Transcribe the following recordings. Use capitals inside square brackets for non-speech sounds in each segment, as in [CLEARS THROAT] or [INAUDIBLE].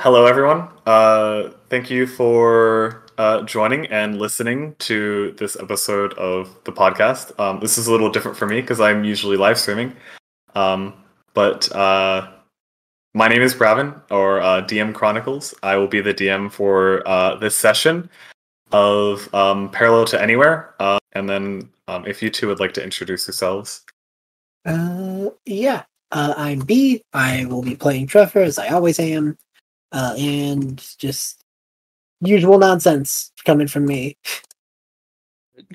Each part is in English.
Hello everyone. Uh, thank you for uh, joining and listening to this episode of the podcast. Um, this is a little different for me because I'm usually live streaming. Um, but uh, my name is Bravin, or uh, DM Chronicles. I will be the DM for uh, this session of um, Parallel to Anywhere. Uh, and then, um, if you two would like to introduce yourselves. Uh, yeah. Uh, I'm B. I will be playing Trevor as I always am. Uh, and just usual nonsense coming from me.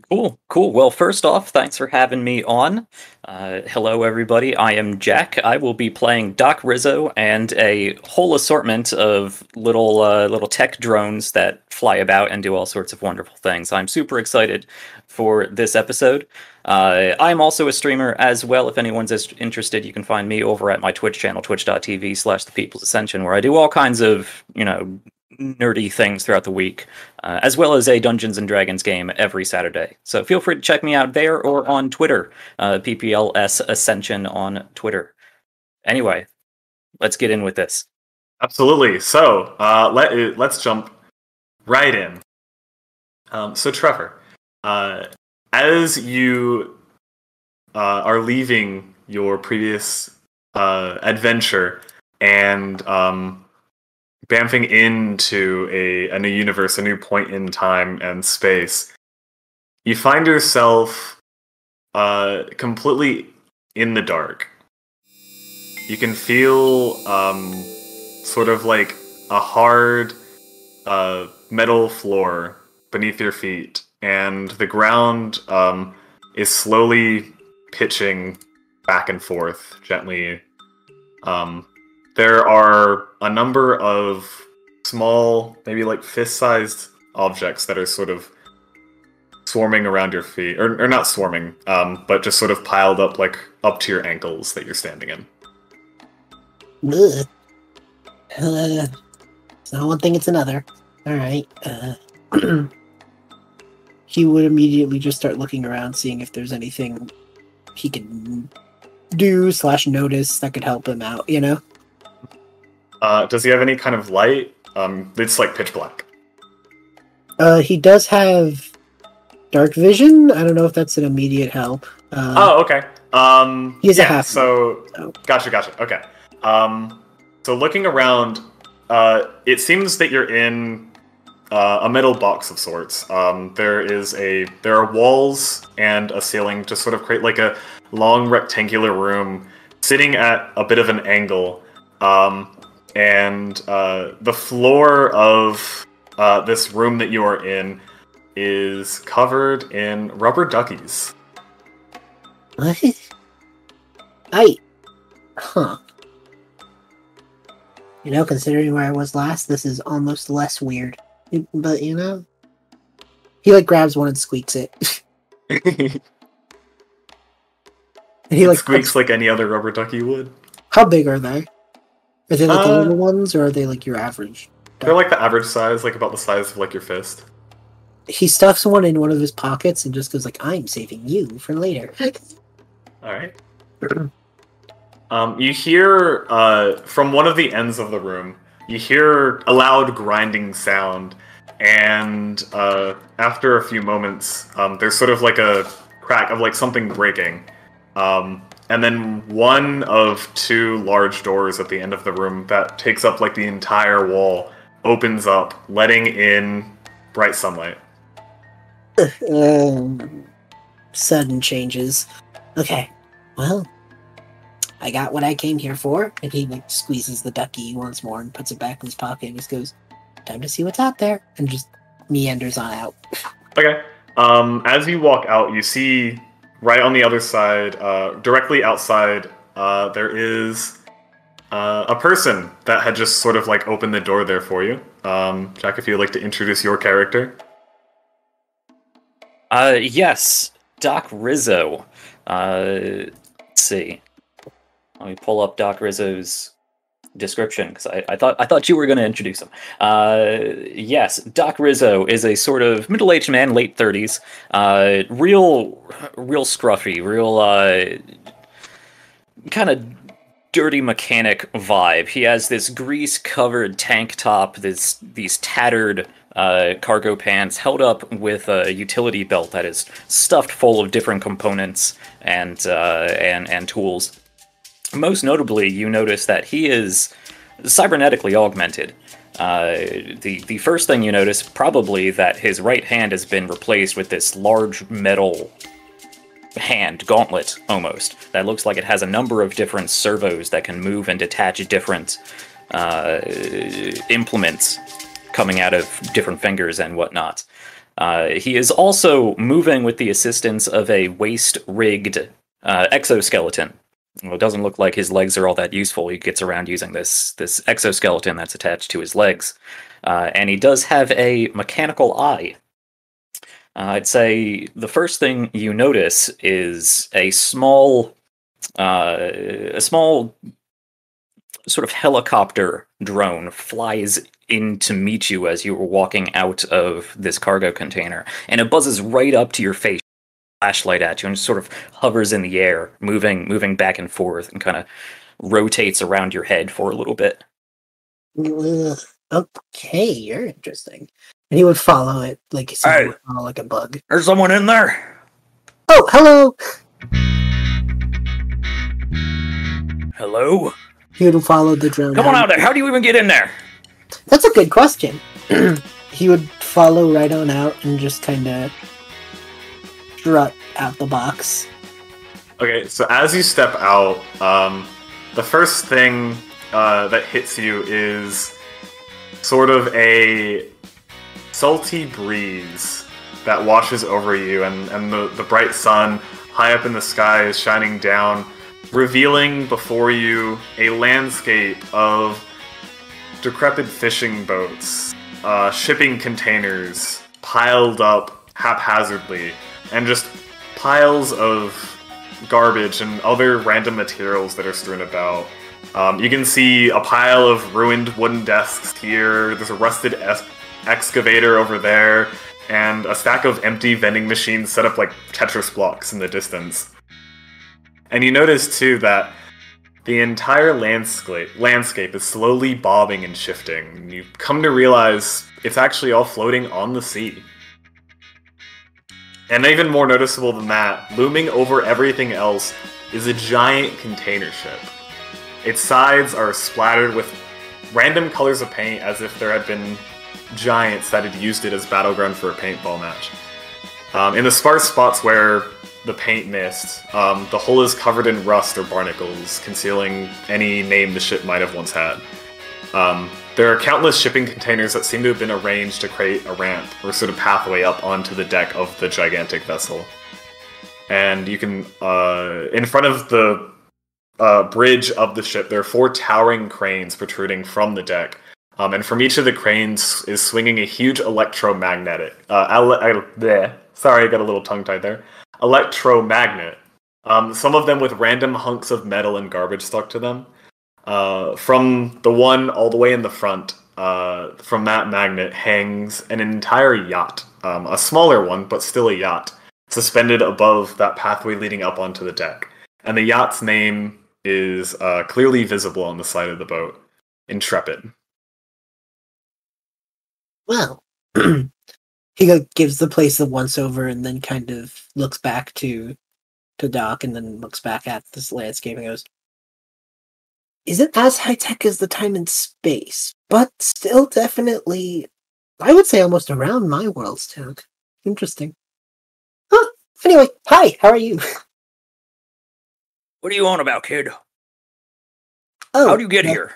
Cool, cool. Well, first off, thanks for having me on. Uh, hello, everybody. I am Jack. I will be playing Doc Rizzo and a whole assortment of little uh, little tech drones that fly about and do all sorts of wonderful things. I'm super excited for this episode. Uh, I'm also a streamer as well. If anyone's interested, you can find me over at my Twitch channel, twitch.tv slash the People's Ascension, where I do all kinds of, you know, nerdy things throughout the week, uh, as well as a Dungeons and Dragons game every Saturday. So feel free to check me out there or on Twitter, uh, PPLS Ascension on Twitter. Anyway, let's get in with this. Absolutely. So uh, let let's jump right in. Um, so Trevor, uh, as you uh, are leaving your previous uh, adventure and um, bamfing into a, a new universe, a new point in time and space, you find yourself uh, completely in the dark. You can feel um, sort of like a hard uh, metal floor beneath your feet, and the ground um, is slowly pitching back and forth gently. Um, there are a number of small, maybe like fist-sized objects that are sort of swarming around your feet, or, or not swarming, um, but just sort of piled up like up to your ankles that you're standing in. Uh, it's not one thing, it's another. Alright. Uh, [CLEARS THROAT] he would immediately just start looking around, seeing if there's anything he can do slash notice that could help him out, you know? Uh, does he have any kind of light? Um, it's like pitch black. Uh, he does have dark vision. I don't know if that's an immediate help. Uh, Oh, okay. Um, He's a yeah, half- So, Oh. gotcha, gotcha. Okay. Um, so looking around, uh, it seems that you're in uh, a metal box of sorts. Um, there is a there are walls and a ceiling to sort of create like a long rectangular room sitting at a bit of an angle. Um, and uh, the floor of uh, this room that you are in is covered in rubber duckies. What? I. Huh. You know, considering where I was last, this is almost less weird. But, you know. He, like, grabs one and squeaks it. [LAUGHS] And he, like, squeaks like any other rubber ducky would. How big are they? Are they, like, the Uh, little ones, or are they, like, your average? They're like the average size, like about the size of like your fist. He stuffs one in one of his pockets and just goes, like, I'm saving you for later. [LAUGHS] All right. Um, you hear uh, from one of the ends of the room. You hear a loud grinding sound, and uh, after a few moments, um, there's sort of like a crack of like something breaking, um, and then one of two large doors at the end of the room that takes up like the entire wall opens up, letting in bright sunlight. um, sudden changes. Okay, well, I got what I came here for. And he like squeezes the ducky once more and puts it back in his pocket and just goes, "Time to see what's out there," and just meanders on out. [LAUGHS] Okay. Um, as you walk out, you see right on the other side, uh, directly outside, uh, there is uh, a person that had just sort of like opened the door there for you. Um, Jack, if you'd like to introduce your character. Uh, yes, Doc Rizzo. Uh, let's see. Let me pull up Doc Rizzo's description because I, I thought I thought you were going to introduce him. Uh, yes, Doc Rizzo is a sort of middle-aged man, late thirties, uh, real, real scruffy, real uh, kind of dirty mechanic vibe. He has this grease covered tank top, this these tattered uh, cargo pants held up with a utility belt that is stuffed full of different components and uh, and and tools. Most notably, you notice that he is cybernetically augmented. Uh, the the first thing you notice probably that his right hand has been replaced with this large metal hand gauntlet almost that looks like it has a number of different servos that can move and detach different uh, implements coming out of different fingers and whatnot. Uh, he is also moving with the assistance of a waist rigged uh, exoskeleton. Well, it doesn't look like his legs are all that useful. He gets around using this this exoskeleton that's attached to his legs, uh, and he does have a mechanical eye. Uh, I'd say the first thing you notice is a small, uh, a small sort of helicopter drone flies in to meet you as you were walking out of this cargo container, and it buzzes right up to your face, flashlight at you, and just sort of hovers in the air, moving, moving back and forth, and kind of rotates around your head for a little bit. Okay, you're interesting. And he would follow it like he Hey. would follow like a bug. There's someone in there. Oh, hello! Hello. He would follow the drone. Come on out there. How do you even get in there? That's a good question. [CLEARS THROAT] he would follow right on out and just kind of strut out the box. Okay, so as you step out, um, the first thing uh, that hits you is sort of a salty breeze that washes over you, and, and the, the bright sun high up in the sky is shining down, revealing before you a landscape of decrepit fishing boats, uh, shipping containers piled up haphazardly, and just piles of garbage and other random materials that are strewn about. Um, you can see a pile of ruined wooden desks here. There's a rusted excavator over there, and a stack of empty vending machines set up like Tetris blocks in the distance. And you notice too that the entire landscape landscape is slowly bobbing and shifting. You come to realize it's actually all floating on the sea. And even more noticeable than that, looming over everything else is a giant container ship. Its sides are splattered with random colors of paint as if there had been giants that had used it as battleground for a paintball match. Um, in the sparse spots where the paint missed, um, the hull is covered in rust or barnacles, concealing any name the ship might have once had. Um, there are countless shipping containers that seem to have been arranged to create a ramp or sort of pathway up onto the deck of the gigantic vessel. And you can, uh, in front of the uh, bridge of the ship, there are four towering cranes protruding from the deck. Um, and from each of the cranes is swinging a huge electromagnetic. Uh, ele- uh, bleh. sorry, I got a little tongue tied there. Electromagnet. Um, some of them with random hunks of metal and garbage stuck to them. Uh, from the one all the way in the front, uh, from that magnet hangs an entire yacht, um, a smaller one, but still a yacht, suspended above that pathway leading up onto the deck. And the yacht's name is uh, clearly visible on the side of the boat Intrepid. Well, [CLEARS THROAT] he gives the place a once over and then kind of looks back to to Doc and then looks back at this landscape and goes, "Isn't as high tech as the time and space, but still definitely, I would say almost around my world's tech. Interesting." Huh. Anyway, hi. How are you? [LAUGHS] What are you on about, kid? Oh, How do you get well- here?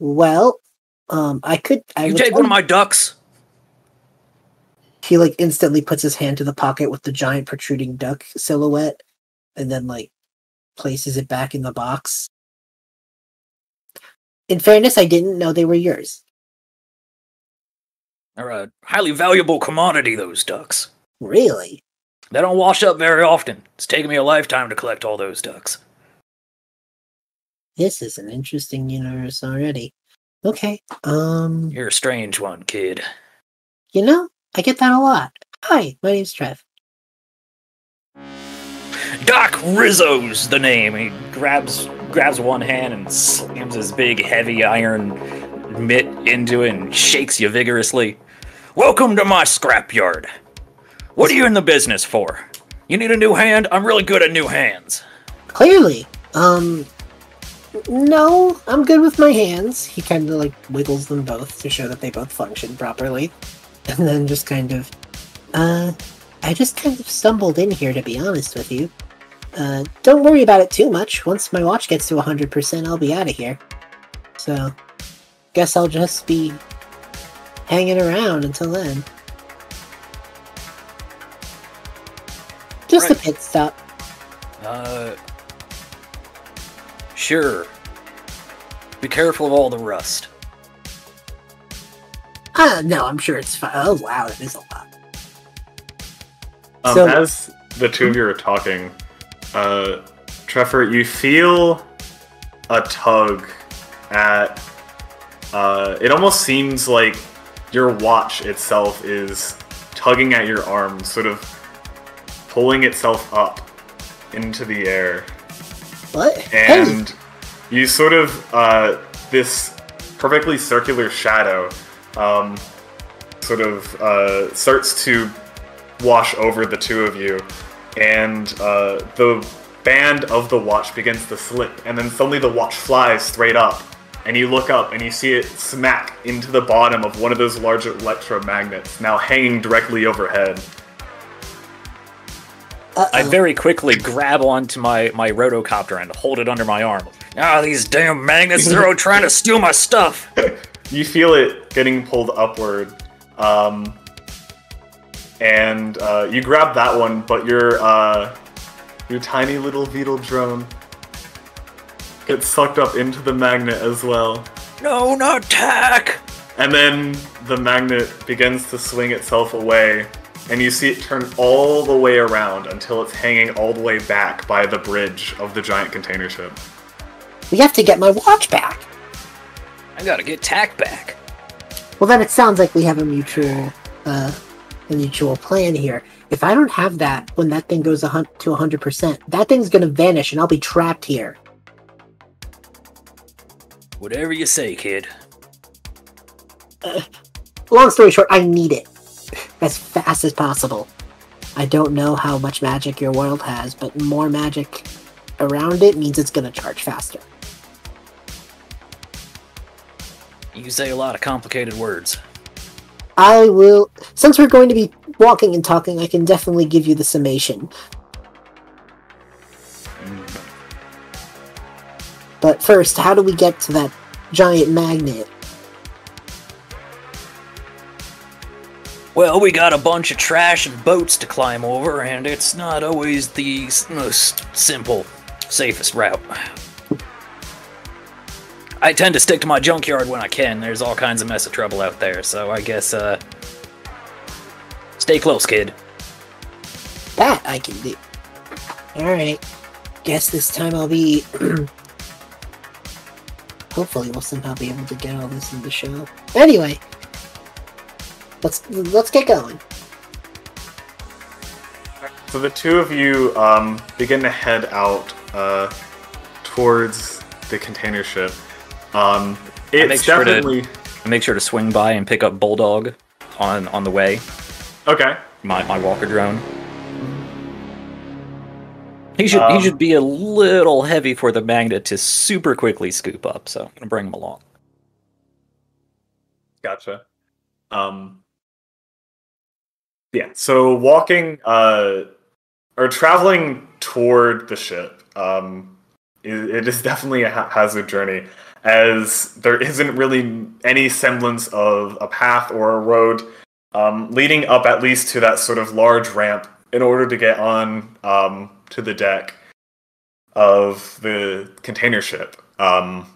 Well, um, I could. I You take one of my ducks. he like instantly puts his hand to the pocket with the giant protruding duck silhouette and then like places it back in the box. In fairness, I didn't know they were yours. They're a highly valuable commodity, those ducks. Really? They don't wash up very often. It's taken me a lifetime to collect all those ducks. This is an interesting universe already. Okay. Um You're a strange one, kid. you know, I get that a lot. Hi, my name's Trev. Doc Rizzo's the name. He grabs grabs one hand and slams his big, heavy iron mitt into it and shakes you vigorously. Welcome to my scrapyard. What are you in the business for? You need a new hand? I'm really good at new hands. Clearly. Um no, I'm good with my hands. He kind of like wiggles them both to show that they both function properly. And then just kind of uh I just kind of stumbled in here to be honest with you. Uh don't worry about it too much. Once my watch gets to 100%, I'll be out of here. So, guess I'll just be hanging around until then. Just Right. a pit stop. Uh. Sure. Be careful of all the rust. Ah, no, I'm sure it's fine. Oh, wow, that is a lot. Um, So- as the two of you are talking, uh, Trevor, you feel a tug at. Uh, it almost seems like your watch itself is tugging at your arm, sort of pulling itself up into the air. What? Hey, and you sort of uh, this perfectly circular shadow um, sort of uh, starts to wash over the two of you, and uh, the band of the watch begins to slip, and then suddenly the watch flies straight up, and you look up and you see it smack into the bottom of one of those large electromagnets, now hanging directly overhead. I uh-oh. very quickly grab onto my, my rotocopter and hold it under my arm. Ah, these damn magnets, they're all trying to steal my stuff. [LAUGHS] you feel it getting pulled upward um, and uh, you grab that one but your uh, your tiny little beetle drone gets sucked up into the magnet as well No, not tack! and then the magnet begins to swing itself away and you see it turn all the way around until it's hanging all the way back by the bridge of the giant container ship We have to get my watch back. I gotta get tack back. Well, then it sounds like we have a mutual, uh, a mutual plan here. If I don't have that when that thing goes to 100%, that thing's gonna vanish and I'll be trapped here. Whatever you say, kid. Uh, long story short, I need it as fast as possible. I don't know how much magic your world has, but more magic around it means it's gonna charge faster. You say a lot of complicated words. I will. Since we're going to be walking and talking, I can definitely give you the summation. But first, how do we get to that giant magnet? Well, we got a bunch of trash and boats to climb over, and it's not always the most simple, safest route. I tend to stick to my junkyard when I can. There's all kinds of mess of trouble out there, so I guess, uh. Stay close, kid. That I can do. Alright. Guess this time I'll be. [CLEARS THROAT] Hopefully, we'll somehow be able to get all this in the show. Anyway. Let's let's get going. So the two of you um, begin to head out uh, towards the container ship. Um, make it's sure to- definitely I make sure to swing by and pick up Bulldog on, on the way, okay. my, my walker drone. He should Um, he should be a little heavy for the magnet to super quickly scoop up, so I'm gonna bring him along. Gotcha. Um, yeah. So walking uh, or traveling toward the ship, um, it, it is definitely a ha- hazard journey, as there isn't really any semblance of a path or a road um, leading up at least to that sort of large ramp in order to get on um, to the deck of the container ship. Um,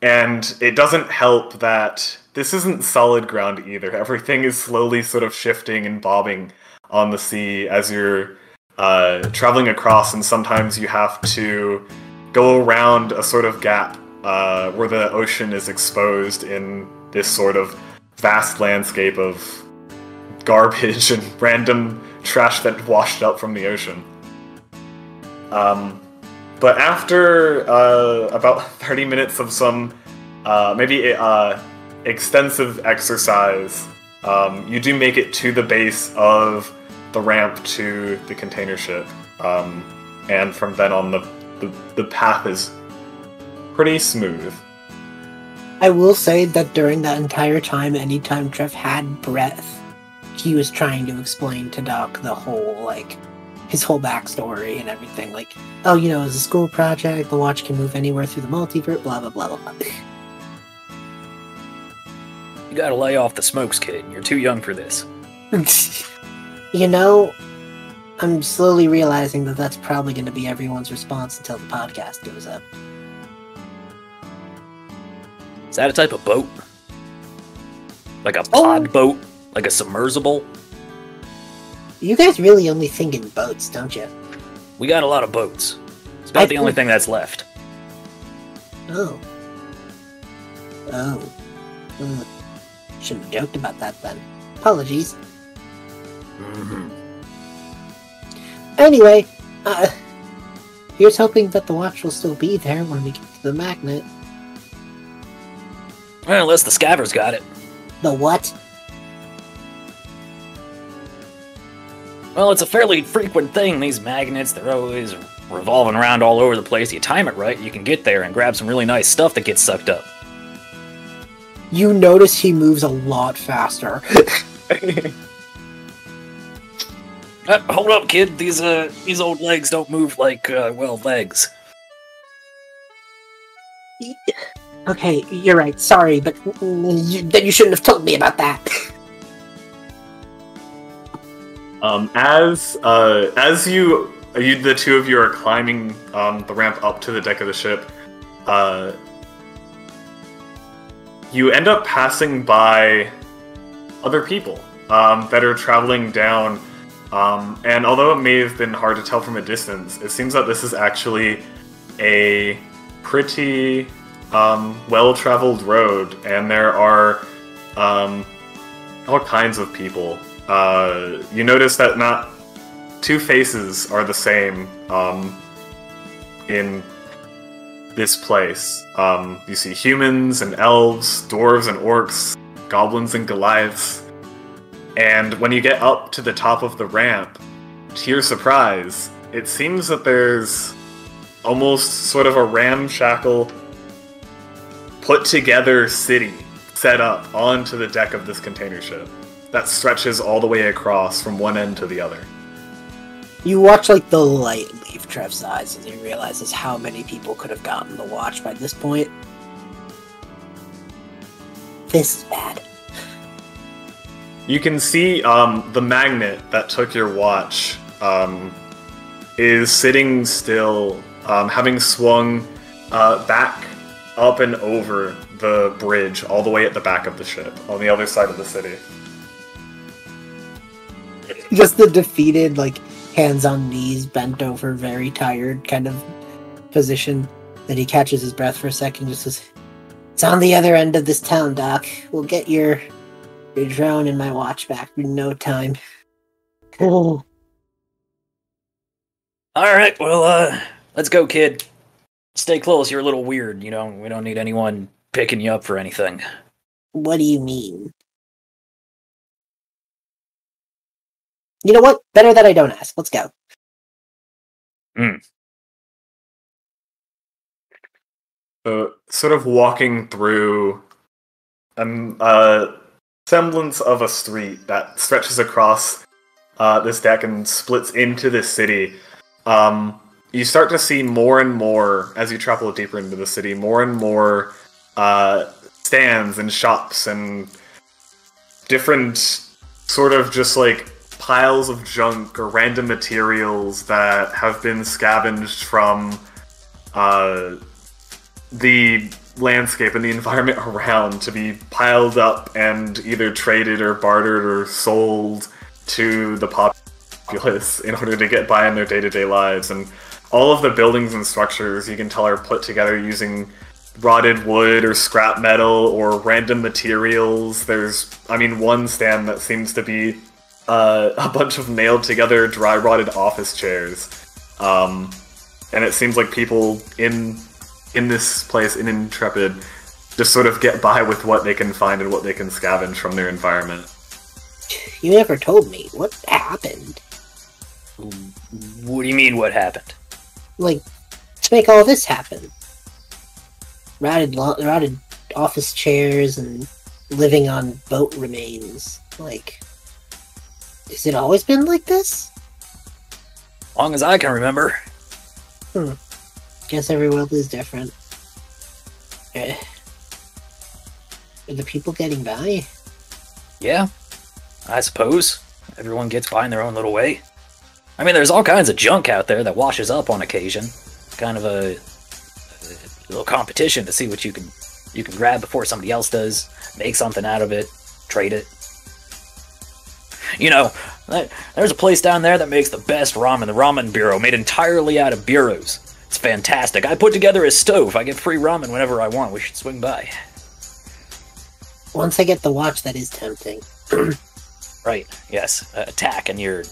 and it doesn't help that this isn't solid ground either. Everything is slowly sort of shifting and bobbing on the sea as you're uh, traveling across, and sometimes you have to go around a sort of gap uh, where the ocean is exposed in this sort of vast landscape of garbage [LAUGHS] and random trash that washed up from the ocean. Um, but after uh, about [LAUGHS] 30 minutes of some uh, maybe uh, extensive exercise, um, you do make it to the base of the ramp to the container ship. Um, and from then on, the, the, the path is pretty smooth. I will say that during that entire time, anytime Trev had breath, he was trying to explain to Doc the whole, like, his whole backstory and everything. Like, oh, you know, it's a school project, the watch can move anywhere through the multiverse, blah, blah, blah, blah, blah. You gotta lay off the smokes, kid. You're too young for this. [LAUGHS] you know, I'm slowly realizing that that's probably going to be everyone's response until the podcast goes up. Is that a type of boat? Like a Oh. pod boat? Like a submersible? You guys really only think in boats, don't you? We got a lot of boats. It's about I the only thing that's left. Oh. Oh. Hmm. Should have joked about that then. Apologies. Mm-hmm. Anyway, uh, here's hoping that the watch will still be there when we get to the magnet. Well, unless the scavers got it. The what? Well, it's a fairly frequent thing. These magnets, they're always revolving around all over the place. You time it right, you can get there and grab some really nice stuff that gets sucked up. You notice he moves a lot faster. [LAUGHS] Uh, hold up, kid. These uh, these old legs don't move like uh, well legs. [LAUGHS] okay, you're right. Sorry, but you, then you shouldn't have told me about that. Um, as uh, as you, you the two of you are climbing um, the ramp up to the deck of the ship, uh, you end up passing by other people um, that are traveling down. Um, and although it may have been hard to tell from a distance, it seems that this is actually a pretty um, well-traveled road, and there are um, all kinds of people. Uh, you notice that not two faces are the same um, in this place. Um, you see humans and elves, dwarves and orcs, goblins and goliaths. And when you get up to the top of the ramp, to your surprise, it seems that there's almost sort of a ramshackle, put together city set up onto the deck of this container ship that stretches all the way across from one end to the other. You watch like the light leave Trev's eyes as he realizes how many people could have gotten the watch by this point. This is bad. You can see um, the magnet that took your watch um, is sitting still, um, having swung uh, back up and over the bridge all the way at the back of the ship on the other side of the city. Just the defeated, like hands on knees, bent over, very tired kind of position. Then he catches his breath for a second, just says, "It's on the other end of this town, Doc. We'll get your your drone and my watch back in no time." Oh, All right, well, uh, let's go, kid. Stay close. You're a little weird. You know, we don't need anyone picking you up for anything. what do you mean? You know what? Better that I don't ask. Let's go. So, sort of walking through um, a semblance of a street that stretches across uh, this deck and splits into this city. Um, you start to see more and more as you travel deeper into the city, more and more uh, stands and shops and different sort of just like piles of junk or random materials that have been scavenged from uh, the landscape and the [LAUGHS] environment around to be piled up and either traded or bartered or sold to the populace in order to get by in their day-to-day lives. And all of the buildings and structures you can tell are put together using rotted wood or scrap metal or random materials there's i mean one stand that seems to be uh, [LAUGHS] a bunch of nailed together dry rotted office chairs um, and it seems like people in in this place in Intrepid just sort of get by with what they can find and what they can scavenge from their environment. You never told me what happened. What do you mean? What happened? Like, to make all this happen. Rotted, lo- rotted office chairs and living on boat remains. Like, has it always been like this? Long as I can remember. Hmm. Guess every world is different. Eh. Are the people getting by? Yeah, I suppose. Everyone gets by in their own little way. I mean, there's all kinds of junk out there that washes up on occasion. Kind of a, a little competition to see what you can you can grab before somebody else does. Make something out of it, trade it. You know, there's a place down there that makes the best ramen, the Ramen Bureau, made entirely out of bureaus. It's fantastic. I put together a stove. I get free ramen whenever I want. We should swing by. Once I get the watch, that is tempting. [CLEARS THROAT] Right. Yes. Uh, attack and your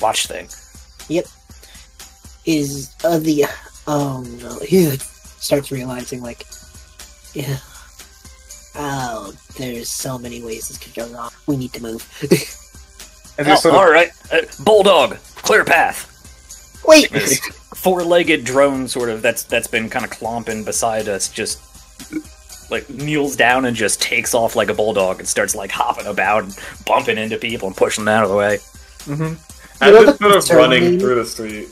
watch thing. Yep. Is uh, the oh no? [LAUGHS] He like, starts realizing like, yeah. [SIGHS] Oh, there's so many ways this could go wrong. We need to move. [LAUGHS] Oh, sort of all right. Uh, bulldog, clear path. Wait, [LAUGHS] Four-legged drone, sort of. That's that's been kind of clomping beside us. Just like kneels down and just takes off like a bulldog and starts like hopping about and bumping into people and pushing them out of the way. Mhm. You know as the sort of concern running being- through the street.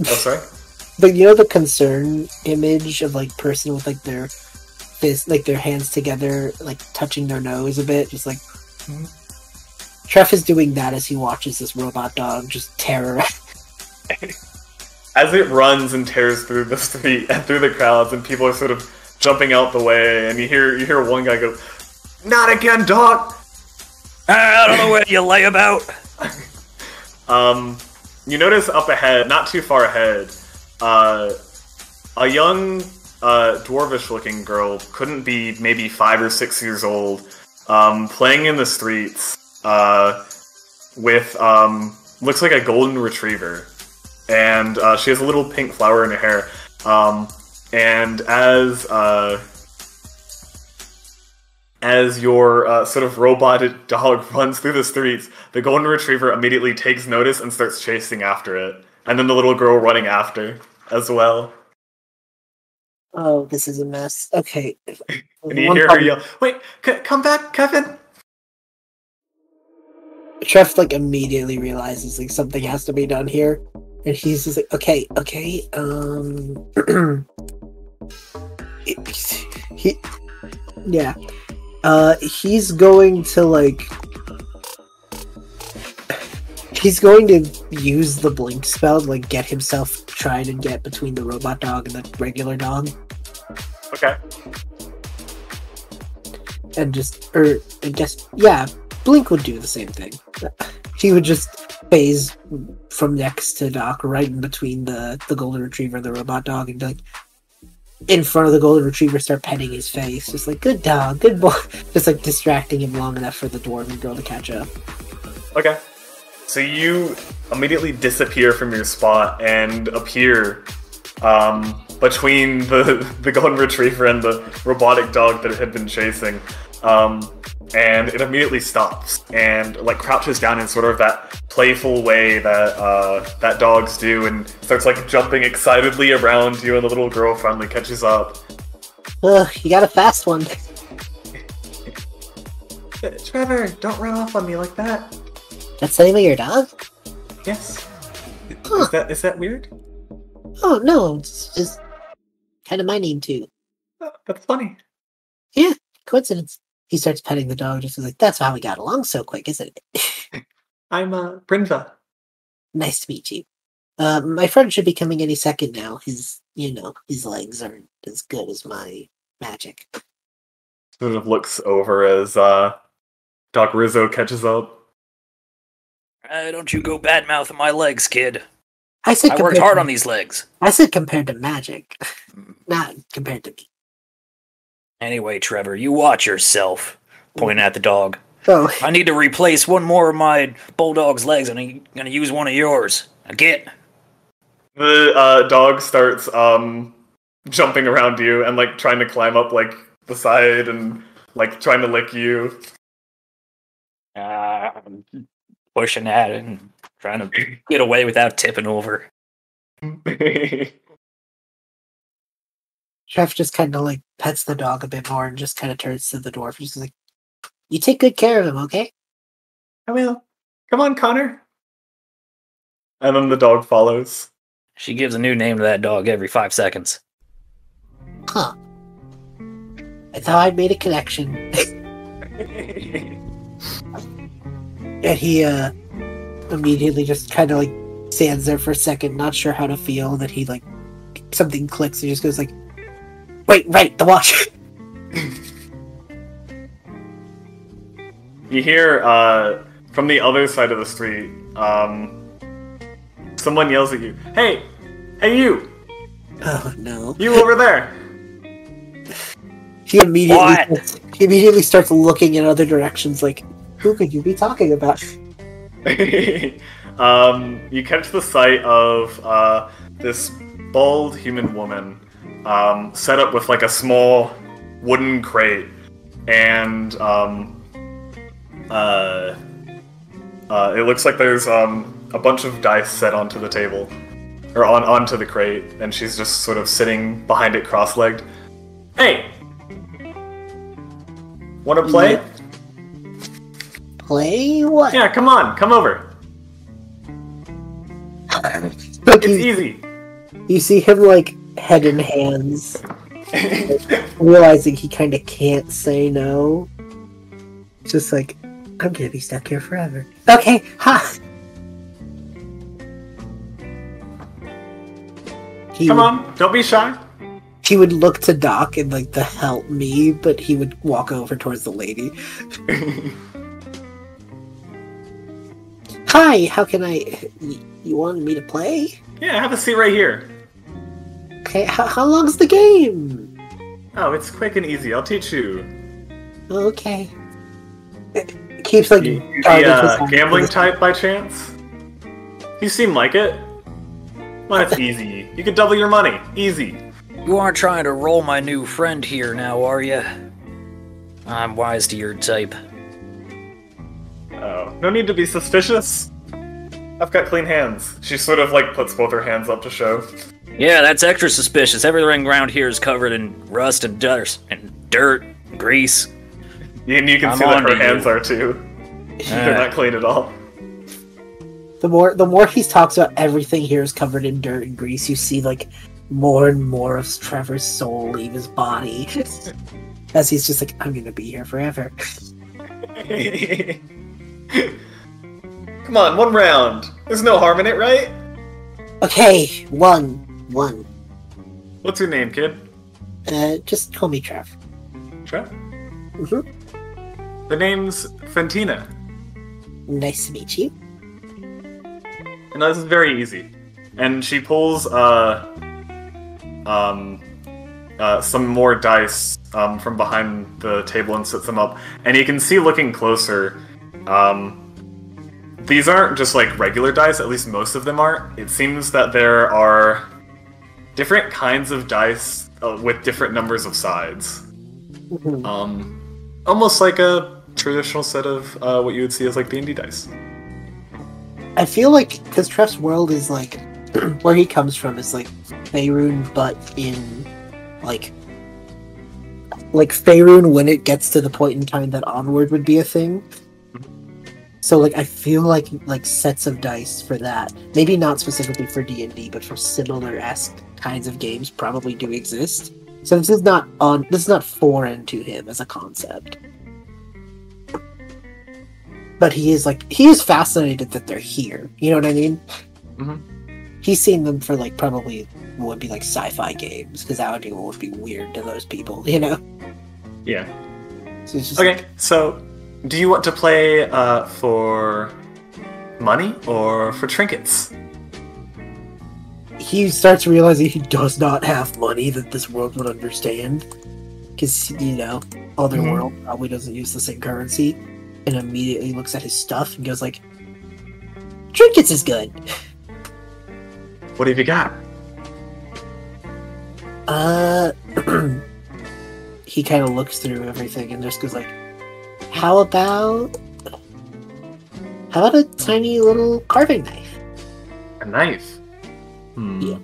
Oh, sorry. [LAUGHS] but you know the concern image of like person with like their fist, like their hands together, like touching their nose a bit, just like. Mhm. Treff is doing that as he watches this robot dog just terrorize. [LAUGHS] as it runs and tears through the street and through the crowds, and people are sort of jumping out the way, and you hear you hear one guy go, "Not again, dog!" I don't know where you lay about. [LAUGHS] Um, you notice up ahead, not too far ahead, uh, a young uh, dwarvish-looking girl, couldn't be maybe five or six years old, um, playing in the streets uh, with um, looks like a golden retriever, and uh, she has a little pink flower in her hair. Um, and as uh, as your uh, sort of roboted dog [LAUGHS] runs through the streets, the golden retriever immediately takes notice and starts chasing after it. And then the little girl running after as well. Oh, this is a mess. Okay. [LAUGHS] And you One hear her yell, Wait, c- come back, Kevin! Treff like immediately realizes like something has to be done here, and he's just like, okay, okay, um, [CLEARS THROAT] he, yeah, uh, he's going to like, he's going to use the blink spell to like get himself trying to get between the robot dog and the regular dog, Okay. and just, or I guess, yeah, blink would do the same thing. [LAUGHS] He would just phase from next to Doc, right in between the the golden retriever and the robot dog, and like in front of the golden retriever, start petting his face, just like good dog, good boy, [LAUGHS] just like distracting him long enough for the dwarven girl to catch up. Okay. So you immediately disappear from your spot and appear um, between the, [LAUGHS] the golden retriever and the robotic dog that it had been chasing. Um, and it immediately stops and like crouches down in sort of that playful way that uh, that dogs do and starts like jumping excitedly around you and the little girl finally catches up. Ugh, you got a fast one. [LAUGHS] Trevor, don't run off on me like that. That's the name of your dog? Yes. Huh. Is that is that weird? Oh no, it's just kind of my name too. Oh, that's funny. Yeah, coincidence. He starts petting the dog, just like that's how we got along so quick, isn't it? [LAUGHS] I'm uh Brynva. nice to meet you. Uh, my friend should be coming any second now. His, you know, his legs aren't as good as my magic. Sort of looks over as uh Doc Rizzo catches up. Uh, don't you go badmouthing my legs, kid. I said I worked hard to- on these legs. I said compared to magic, [LAUGHS] not compared to me. Anyway, Trevor, you watch yourself. Pointing at the dog. Oh, I need to replace one more of my bulldog's legs, and I'm gonna use one of yours. I get. the uh, dog starts um, jumping around you and like trying to climb up like the side and like trying to lick you. Uh, pushing at it and trying to get away without tipping over. [LAUGHS] Trev just kind of like pets the dog a bit more and just kind of turns to the dwarf. He's like, "You take good care of him, okay?" I will. Come on, Connor. And then the dog follows. She gives a new name to that dog every five seconds. Huh. I thought I'd made a connection. [LAUGHS] and he uh immediately just kind of like stands there for a second, not sure how to feel. That he like something clicks and he just goes like, "Wait, right, the watch." [LAUGHS] You hear uh, from the other side of the street, um, someone yells at you, Hey! Hey, you! oh no! You over there! He immediately What? he immediately starts looking in other directions, like, "Who could you be talking about?" [LAUGHS] um, you catch the sight of uh, this bald human woman um, set up with like a small wooden crate and um, uh, uh, it looks like there's um, a bunch of dice set onto the table or on onto the crate and she's just sort of sitting behind it cross-legged. Hey! Want to play? Play what? yeah come on come over. [LAUGHS] It's easy. you see him like head in hands, [LAUGHS] realizing he kind of can't say no. Just like, I'm gonna be stuck here forever. Okay, ha. He Come would, on, don't be shy. He would look to Doc and like the help me, but he would walk over towards the lady. [LAUGHS] Hi, how can I? You wanted me to play? yeah, I have a seat right here. Okay, how, how long's the game? Oh, it's quick and easy. I'll teach you. Okay. It Keeps like You, you the uh, gambling type by chance? You seem like it. Well, it's [LAUGHS] easy. You could double your money. Easy. You aren't trying to roll my new friend here now, are you? I'm wise to your type. Oh, no need to be suspicious. I've got clean hands. She sort of like puts both her hands up to show. Yeah, that's extra suspicious. Everything around here is covered in rust and dust and dirt, and grease. And you can I'm see that her to you. hands are too. [LAUGHS] They're not clean at all. The more the more he talks about everything here is covered in dirt and grease, you see like more and more of Trevor's soul leave his body. [LAUGHS] As he's just like, I'm gonna be here forever. [LAUGHS] Come on, one round. There's no harm in it, right? Okay, one, one. What's your name, kid? Uh, just call me Trev. Trev? hmm The name's Fentina. Nice to meet you. And this is very easy. And she pulls uh um uh, some more dice um, from behind the table and sets them up. And you can see looking closer, um, these aren't just like regular dice, at least most of them aren't. It seems that there are different kinds of dice uh, with different numbers of sides. Mhm. Um, almost like a traditional set of uh, what you would see as like D&D dice. I feel like because Trev's world is like [CLEARS THROAT] where he comes from is like Faerun, but in like like Faerun when it gets to the point in time that onward would be a thing. So like I feel like like sets of dice for that, maybe not specifically for D and D, but for similar esque kinds of games probably do exist. So this is not on this is not foreign to him as a concept. But he is like he is fascinated that they're here. You know what I mean? Mhm. He's seen them for like probably what would be like sci-fi games because that would be what would be weird to those people. [LAUGHS] You know? Yeah. So it's just Okay, so do you want to play uh, for money or for trinkets? He starts realizing he does not have money that this world would understand because you know other Mhm. world probably doesn't use the same currency and immediately looks at his stuff and goes like trinkets is good What have you got? Uh, [CLEARS THROAT] he kind of looks through everything and just goes like, "How about, how about a tiny little carving knife?" A knife. Hmm. Yeah.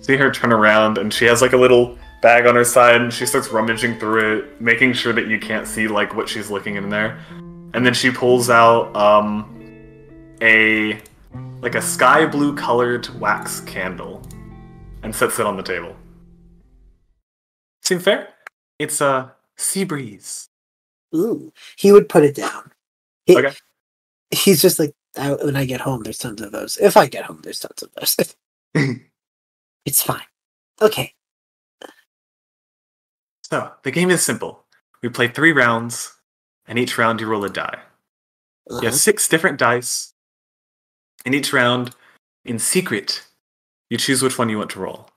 See her turn around, and she has like a little bag on her side, and she starts rummaging through it, making sure that you can't see like what she's looking in there. And then she pulls out um a like a sky blue colored wax candle and sets it on the table. Seem fair? It's a sea breeze. Ooh, he would put it down. He- Okay. He's just like, I, when I get home, there's tons of those. If I get home, there's tons of those. [LAUGHS] [LAUGHS] it's fine. Okay. So the game is simple. We play three rounds, and each round you roll a die. You Uh-huh. have six different dice. In each round, in secret, you choose which one you want to roll.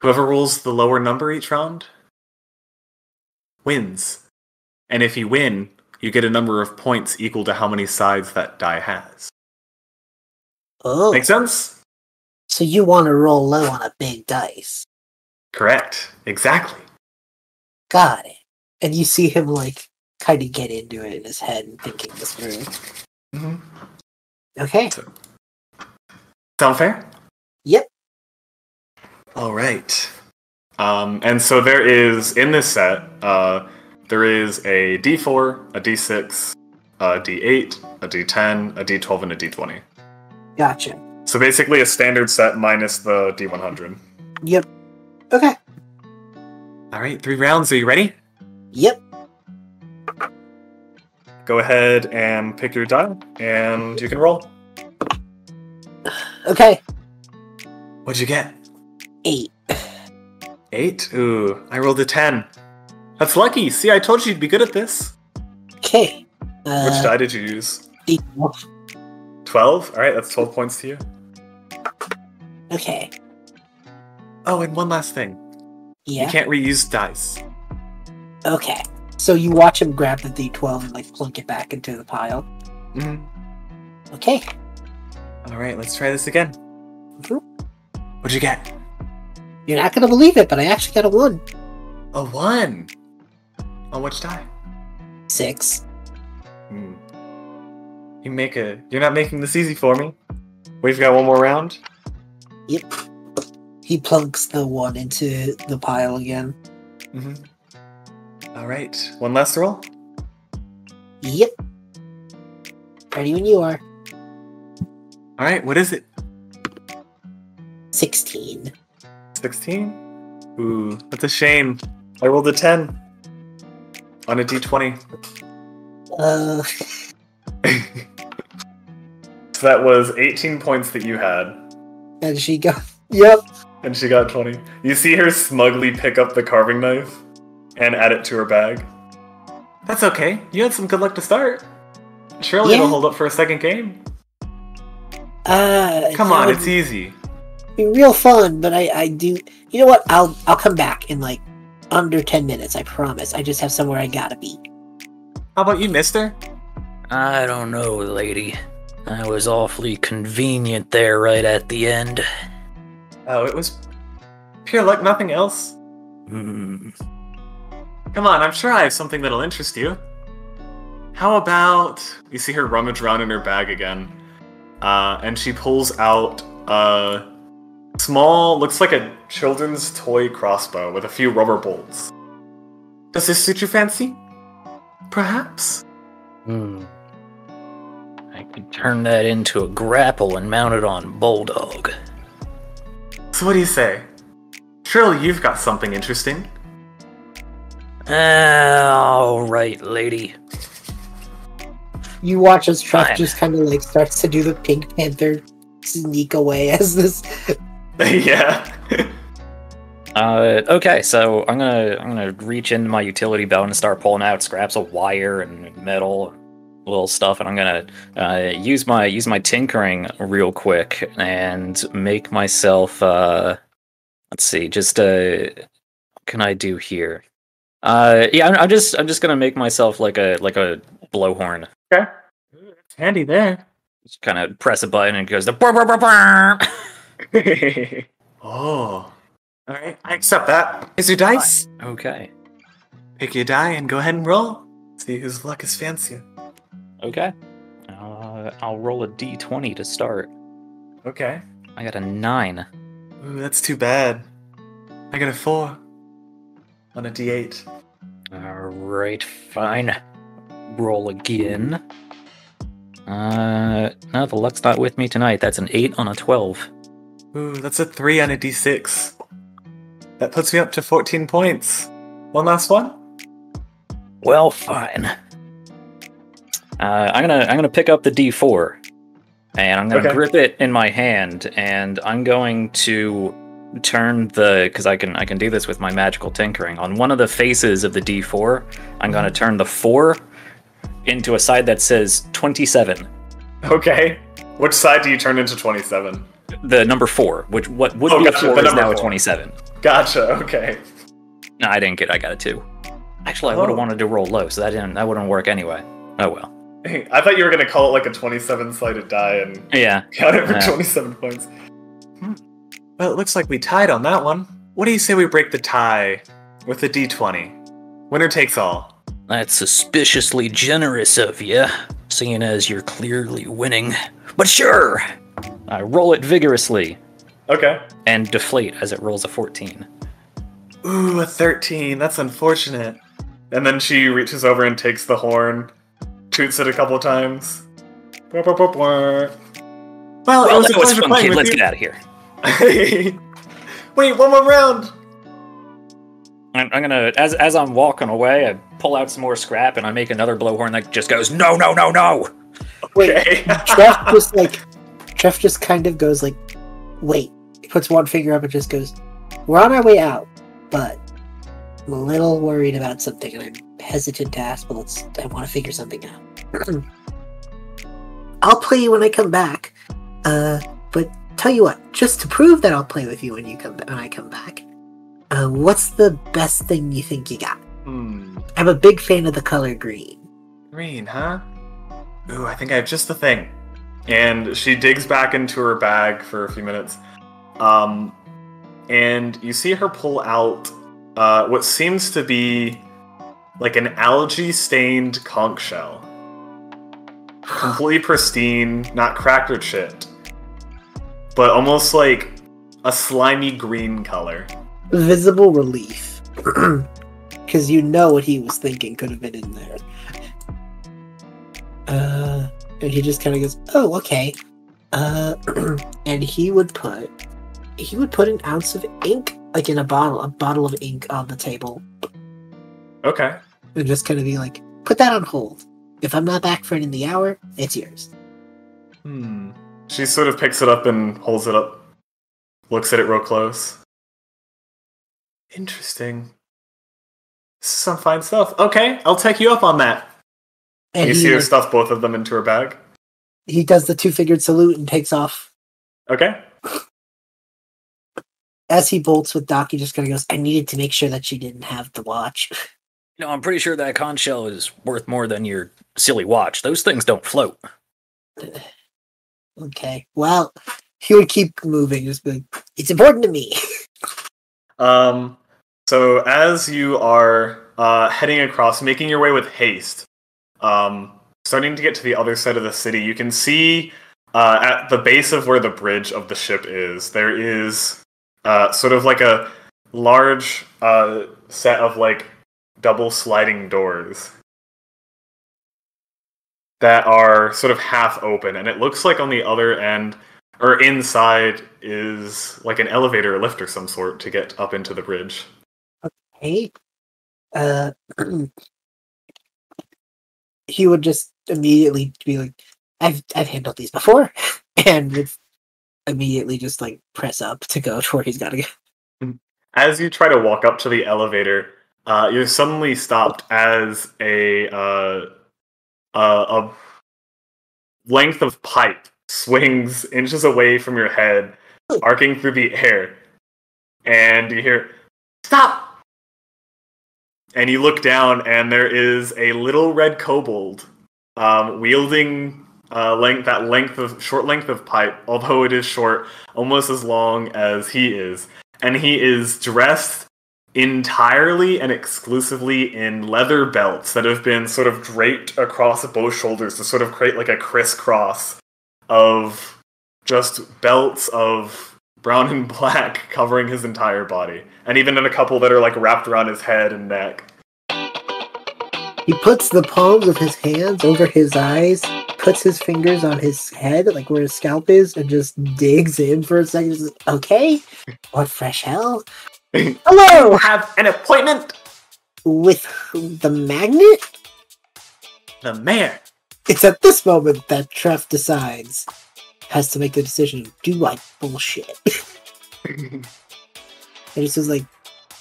Whoever rolls the lower number each round wins. And if you win, you get a number of points equal to how many sides that die has. Oh, Make sense? so you want to roll low on a big dice? Correct. Exactly. Got it. And you see him like kind of get into it in his head and thinking this through. hmm Okay. Sound fair? Yep. All right. Um, and so there is in this set, uh, there is a D4, a D6, a D8, a D10, a D12, and a D20. Gotcha. So basically, a standard set minus the D100. Yep. Okay. All right, three rounds. Are you ready? Yep. Go ahead and pick your die, and you can roll. Okay. What'd you get? Eight. Eight. Ooh, I rolled a ten. That's lucky. See, I told you you'd be good at this. Okay. Uh, Which die did you use? eight. 12? Alright, that's 12 points to you. Okay. Oh, and one last thing. Yeah. You can't reuse dice. Okay. So you watch him grab the D12 and like plunk it back into the pile. Mhm. Okay. Alright, let's try this again. Mhm. What'd you get? You're not gonna believe it, but I actually got a one. A one! On which die? Six. Hmm. You make a. You're not making this easy for me. We've got one more round. Yep. He plunks the one into the pile again. Mm-hmm. Alright, one last roll. Yep. Ready when you are. Alright, what is it? 16. 16? Ooh, that's a shame. I rolled a 10 on a d20. Uh, so [LAUGHS] that was 18 points that you had, and she got. Yep. and she got 20. You see her smugly pick up the carving knife and add it to her bag. That's okay. You had some good luck to start. Surely it'll hold up for a second game. Uh, Come on, it's easy. be real fun, but I, I do. You know what? I'll, I'll come back in like under 10 minutes. I promise. I just have somewhere I gotta be. How about you, mister? I don't know, lady. That was awfully convenient there right at the end. Oh, it was pure luck, nothing else. Hmm. Come on, I'm sure I have something that'll interest you. How about you see her rummage around in her bag again, uh, and she pulls out a small, looks like a children's toy crossbow with a few rubber bolts. Does this suit your fancy? Perhaps. Hmm. I could turn that into a grapple and mount it on Bulldog. So what do you say? Surely you've got something interesting. Ah, all right, lady. You watch as Truck Fine. just kind of like starts to do the Pink Panther sneak away as this. [LAUGHS] yeah. Uh, okay, so I'm gonna I'm gonna reach into my utility belt and start pulling out scraps of wire and metal, little stuff, and I'm gonna uh, use my use my tinkering real quick and make myself. Uh, let's see, just uh, what can I do here? Uh, yeah, I'm, I'm just I'm just gonna make myself like a like a blowhorn. okay. It's handy there. Just kind of press a button and it goes the [LAUGHS] [LAUGHS] oh. Alright, I accept that. Here's your dice. okay. Pick your die and go ahead and roll. See whose luck is fancier. Okay. Uh, I'll roll a d20 to start. Okay. I got a nine. Ooh, that's too bad. I got a four on a d8. Alright, fine. Roll again. Uh, no, the luck's not with me tonight. That's an 8 on a 12. Ooh, that's a three on a d6. That puts me up to 14 points. One last one? Well, fine. Uh, I'm gonna I'm gonna pick up the D4, and I'm gonna Okay. grip it in my hand, and I'm going to turn the because I can I can do this with my magical tinkering. On one of the faces of the D4, I'm gonna turn the four into a side that says 27. Okay. Which side do you turn into 27? The number four, which what would Oh, be a four, is number now a 27. Gotcha, okay. No, I didn't get. I got a two. Actually, I would have Oh. wanted to roll low, so that didn't that wouldn't work anyway. Oh well. I thought you were going to call it like a 27 sided die and Yeah. count it for Yeah. 27 points. Hmm. Well, it looks like we tied on that one. What do you say we break the tie with the d20? Winner takes all. That's suspiciously generous of you, seeing as you're clearly winning. But sure! I roll it vigorously Okay. and deflate as it rolls a 14. Ooh, a 13. That's unfortunate. And then she reaches over and takes the horn, toots it a couple times. Bwah, bwah, bwah, bwah. Well, it Well, was a that was pleasure fun, playing kid. with Let's you. get out of here. [LAUGHS] Wait, one more round. I'm, I'm gonna, as as I'm walking away, I pull out some more scrap and I make another blowhorn that just goes, no, no, no, no! Wait, Okay. Just like Tref just kind of goes like, wait. He puts one finger up and just goes, "We're on our way out, but I'm a little worried about something, and I'm hesitant to ask. But let's. I want to figure something out. [CLEARS THROAT] I'll play you when I come back. Uh, but tell you what, just to prove that I'll play with you when you come when I come back. Uh, what's the best thing you think you got? Hmm. I'm a big fan of the color green. Green, huh? Ooh, I think I have just the thing. And she digs back into her bag for a few minutes. Um, and you see her pull out uh, what seems to be like an algae stained conch shell. Completely pristine, not cracked or chipped, but almost like a slimy green color. visible relief [CLEARS THROAT] because you know what he was thinking could have been in there uh and he just kind of goes oh okay uh [CLEARS THROAT] and he would put he would put an ounce of ink like in a bottle a bottle of ink on the table Okay. and just kind of be like put that on hold if i'm not back for it in the hour it's yours Hmm. She sort of picks it up and holds it up, looks at it real close. Interesting. Some fine stuff. Okay, I'll take you up on that. And you he, see her stuff both of them into her bag. he does the two-figured salute and takes off Okay. as he bolts with doc he just kind of goes i needed to make sure that she didn't have the watch No, I'm pretty sure that conch shell is worth more than your silly watch. Those things don't float. [SIGHS] Okay. Well, he would keep moving. Just be like, it's important to me. [LAUGHS] Um. So as you are uh, heading across, making your way with haste, um, starting to get to the other side of the city, you can see uh, at the base of where the bridge of the ship is, there is uh, sort of like a large uh, set of like double sliding doors that are sort of half open, and it looks like on the other end or inside is like an elevator or lift or some sort to get up into the bridge. Okay. uh, [CLEARS THROAT] he would just immediately be like, "I've I've handled these before," [LAUGHS] and would immediately just like press up to go [LAUGHS] to where he's got to go. As you try to walk up to the elevator, uh, you're suddenly stopped as a uh, a, a length of pipe swings [LAUGHS] inches away from your head, arcing through the air, and you hear "Stop!" And you look down, and there is a little red kobold um, wielding uh, length that length of short length of pipe, although it is short, almost as long as he is, and he is dressed entirely and exclusively in leather belts that have been sort of draped across both shoulders to sort of create like a crisscross of just belts of brown and black [LAUGHS] covering his entire body, and even in a couple that are like wrapped around his head and neck. He puts the palms of his hands over his eyes, puts his fingers on his head, like where his scalp is, and just digs in for a second. Just, okay, what fresh hell? [LAUGHS] Hello, Have an appointment, with the magnet. the mayor. It's at this moment that Tref decides, has to make the decision: Do I bullshit? [LAUGHS] [LAUGHS] and he says, like,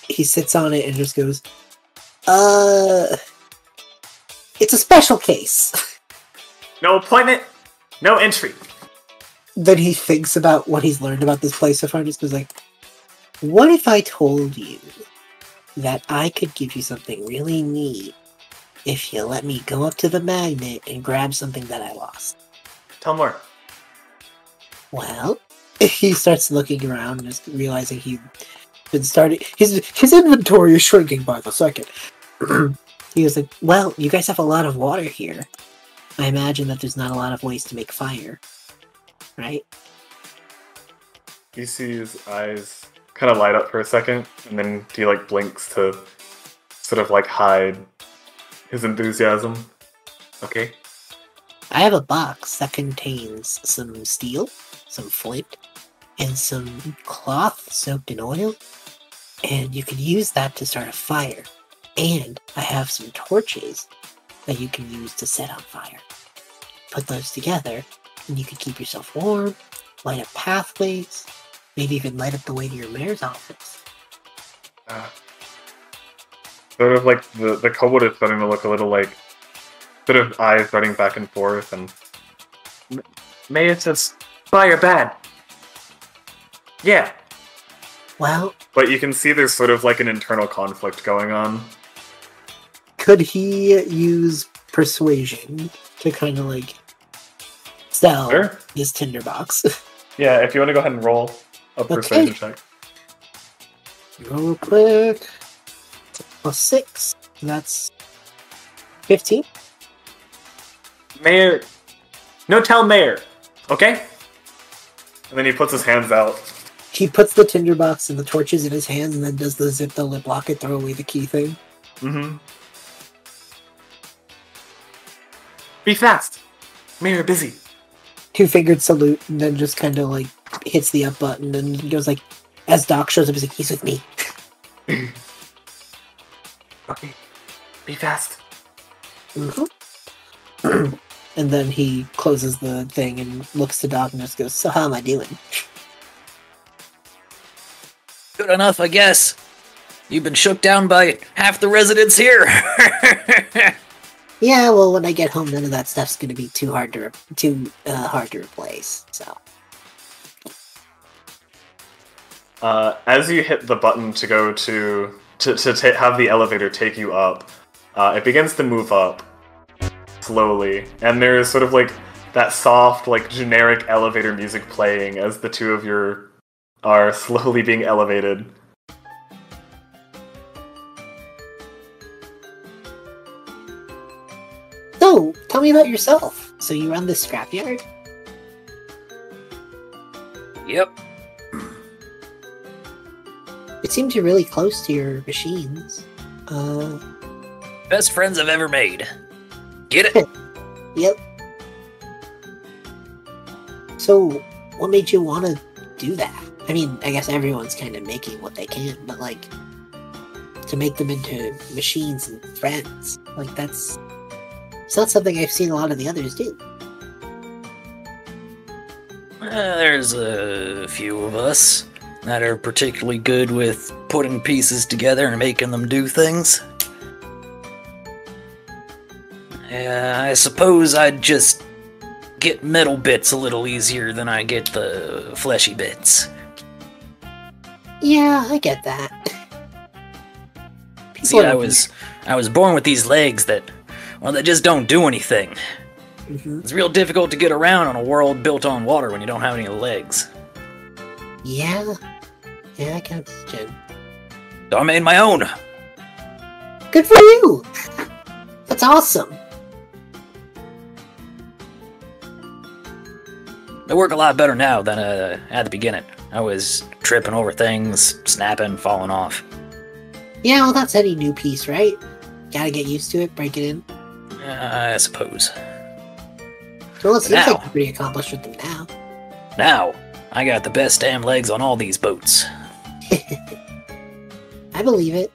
he sits on it and just goes, "Uh, it's a special case." [LAUGHS] No appointment, no entry. then he thinks about what he's learned about this place so far and just goes like, What if I told you that I could give you something really neat if you let me go up to the magnet and grab something that I lost? Tell more. Well, he starts looking around and just realizing he's been starting his his inventory is shrinking by the second. [CLEARS THROAT] he was like, Well, you guys have a lot of water here. I imagine that there's not a lot of ways to make fire. Right? You see his eyes kind of light up for a second, and then he like blinks to sort of like hide his enthusiasm. Okay. I have a box that contains some steel, some flint, and some cloth soaked in oil. And you can use that to start a fire. And I have some torches that you can use to set on fire. Put those together, and you can keep yourself warm, light up pathways, maybe even light up the way to your mayor's office. Uh, sort of like the the kobold is starting to look a little like sort of eyes darting back and forth, and M- Maya says fire bad. Yeah, Well, but you can see there's sort of like an internal conflict going on. could he use persuasion to kind of like sell Sure. this tinderbox? [LAUGHS] Yeah, if you want to go ahead and roll a persuasion check. Real quick. Plus six. That's fifteen. Mayor, no tell Mayor, okay? And then he puts his hands out. He puts the tinderbox and the torches in his hands, and then does the zip the lip lock and throw away the key thing. Mm-hmm. Be fast. Mayor busy. Two fingered salute, and then just kind of like hits the up button, and he goes like, as Doc shows up, he's like, he's with me. [CLEARS THROAT] Okay. Be fast. Mhm. [CLEARS THROAT] and then he closes the thing and looks to Doc and just goes, "So how am I doing?" Good enough, I guess. You've been shook down by half the residents here. [LAUGHS] Yeah, well, when I get home, none of that stuff's gonna be too hard to re- too uh, hard to replace. So Uh, as you hit the button to go to to, to ta- have the elevator take you up, uh, it begins to move up slowly, and there's sort of like that soft, like generic elevator music playing as the two of you are [LAUGHS] slowly being elevated. So, tell me about yourself. So you run this scrapyard? yep. [CLEARS THROAT] It seems you're really close to your machines. Uh, Best friends I've ever made. Get it? [LAUGHS] yep. So, what made you want to do that? I mean, I guess everyone's kind of making what they can, but like, to make them into machines and friends, like that's it's not something I've seen a lot of the others do. Uh, there's a few of us that are particularly good with putting pieces together and making them do things. I suppose I'd just get metal bits a little easier than I get the fleshy bits. Yeah, I get that. People See, I was I was born with these legs that well they just don't do anything. hmm It's real difficult to get around on a world built on water when you don't have any legs. Yeah. Yeah, I can imagine. So I made my own. Good for you! That's awesome. They work a lot better now than uh, at the beginning. I was tripping over things, snapping, falling off. Yeah, well, that's any new piece, right? Gotta get used to it, break it in. Uh, I suppose. Well, it seems Now. like you're pretty accomplished with them now. Now, I got the best damn legs on all these boats. [LAUGHS] I believe it.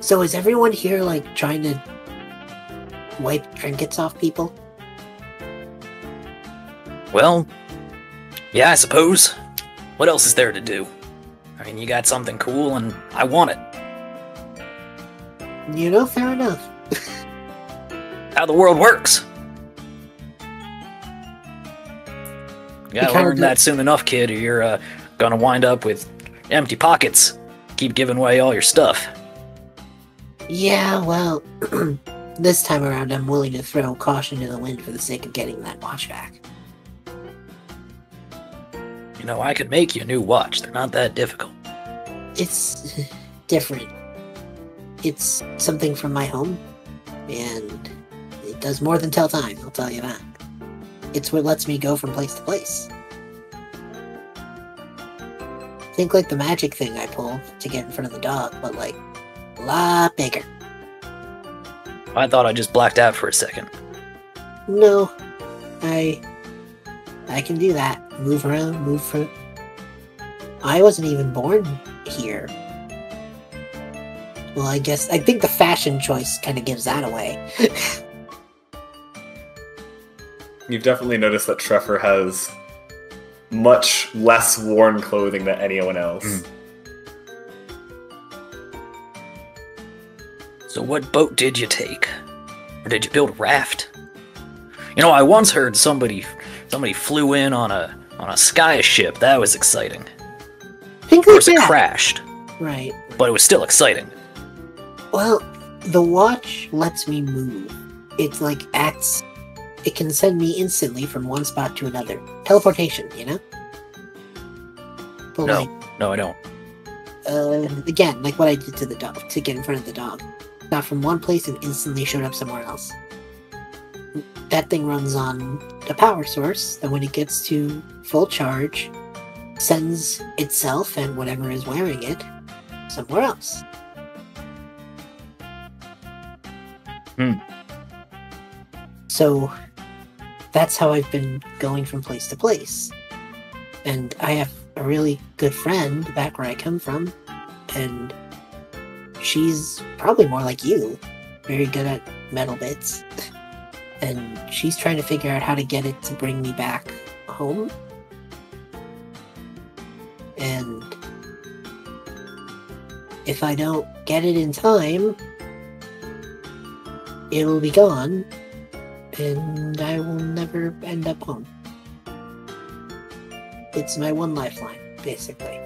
So is everyone here like trying to wipe trinkets off people? Well, yeah, I suppose. What else is there to do? I mean, you got something cool, and I want it. You know, fair enough. How the world works. You gotta learn that soon enough, kid, or you're uh, gonna wind up with empty pockets. Keep giving away all your stuff. Yeah, well, [CLEARS THROAT] this time around, I'm willing to throw caution to the wind for the sake of getting that watch back. You know, I could make you a new watch. They're not that difficult. It's different. It's something from my home, and it does more than tell time, I'll tell you that. It's what lets me go from place to place. Think like the magic thing I pull to get in front of the dog, but like a lot bigger. I thought I just blacked out for a second. No, I I can do that. Move around, move from. I wasn't even born here. Well, I guess I think the fashion choice kind of gives that away. [LAUGHS] You've definitely noticed that Trevor has much less worn clothing than anyone else. Mm. So, what boat did you take? Or did you build a raft? You know, I once heard somebody somebody flew in on a on a sky ship. That was exciting. Think Of like course, it crashed, Right. but it was still exciting. Well, the watch lets me move. It like acts. It can send me instantly from one spot to another. Teleportation, you know. But No. like, No, I don't. uh, again, like what I did to the dog to get in front of the dog. Got from one place and instantly showed up somewhere else. That thing runs on the power source that when it gets to full charge, sends itself and whatever is wearing it somewhere else. Hmm. So that's how I've been going from place to place. And I have a really good friend back where I come from, and she's probably more like you, very good at metal bits. [LAUGHS] And she's trying to figure out how to get it to bring me back home. And if I don't get it in time, it'll be gone, and I will never end up home. It's my one lifeline, basically.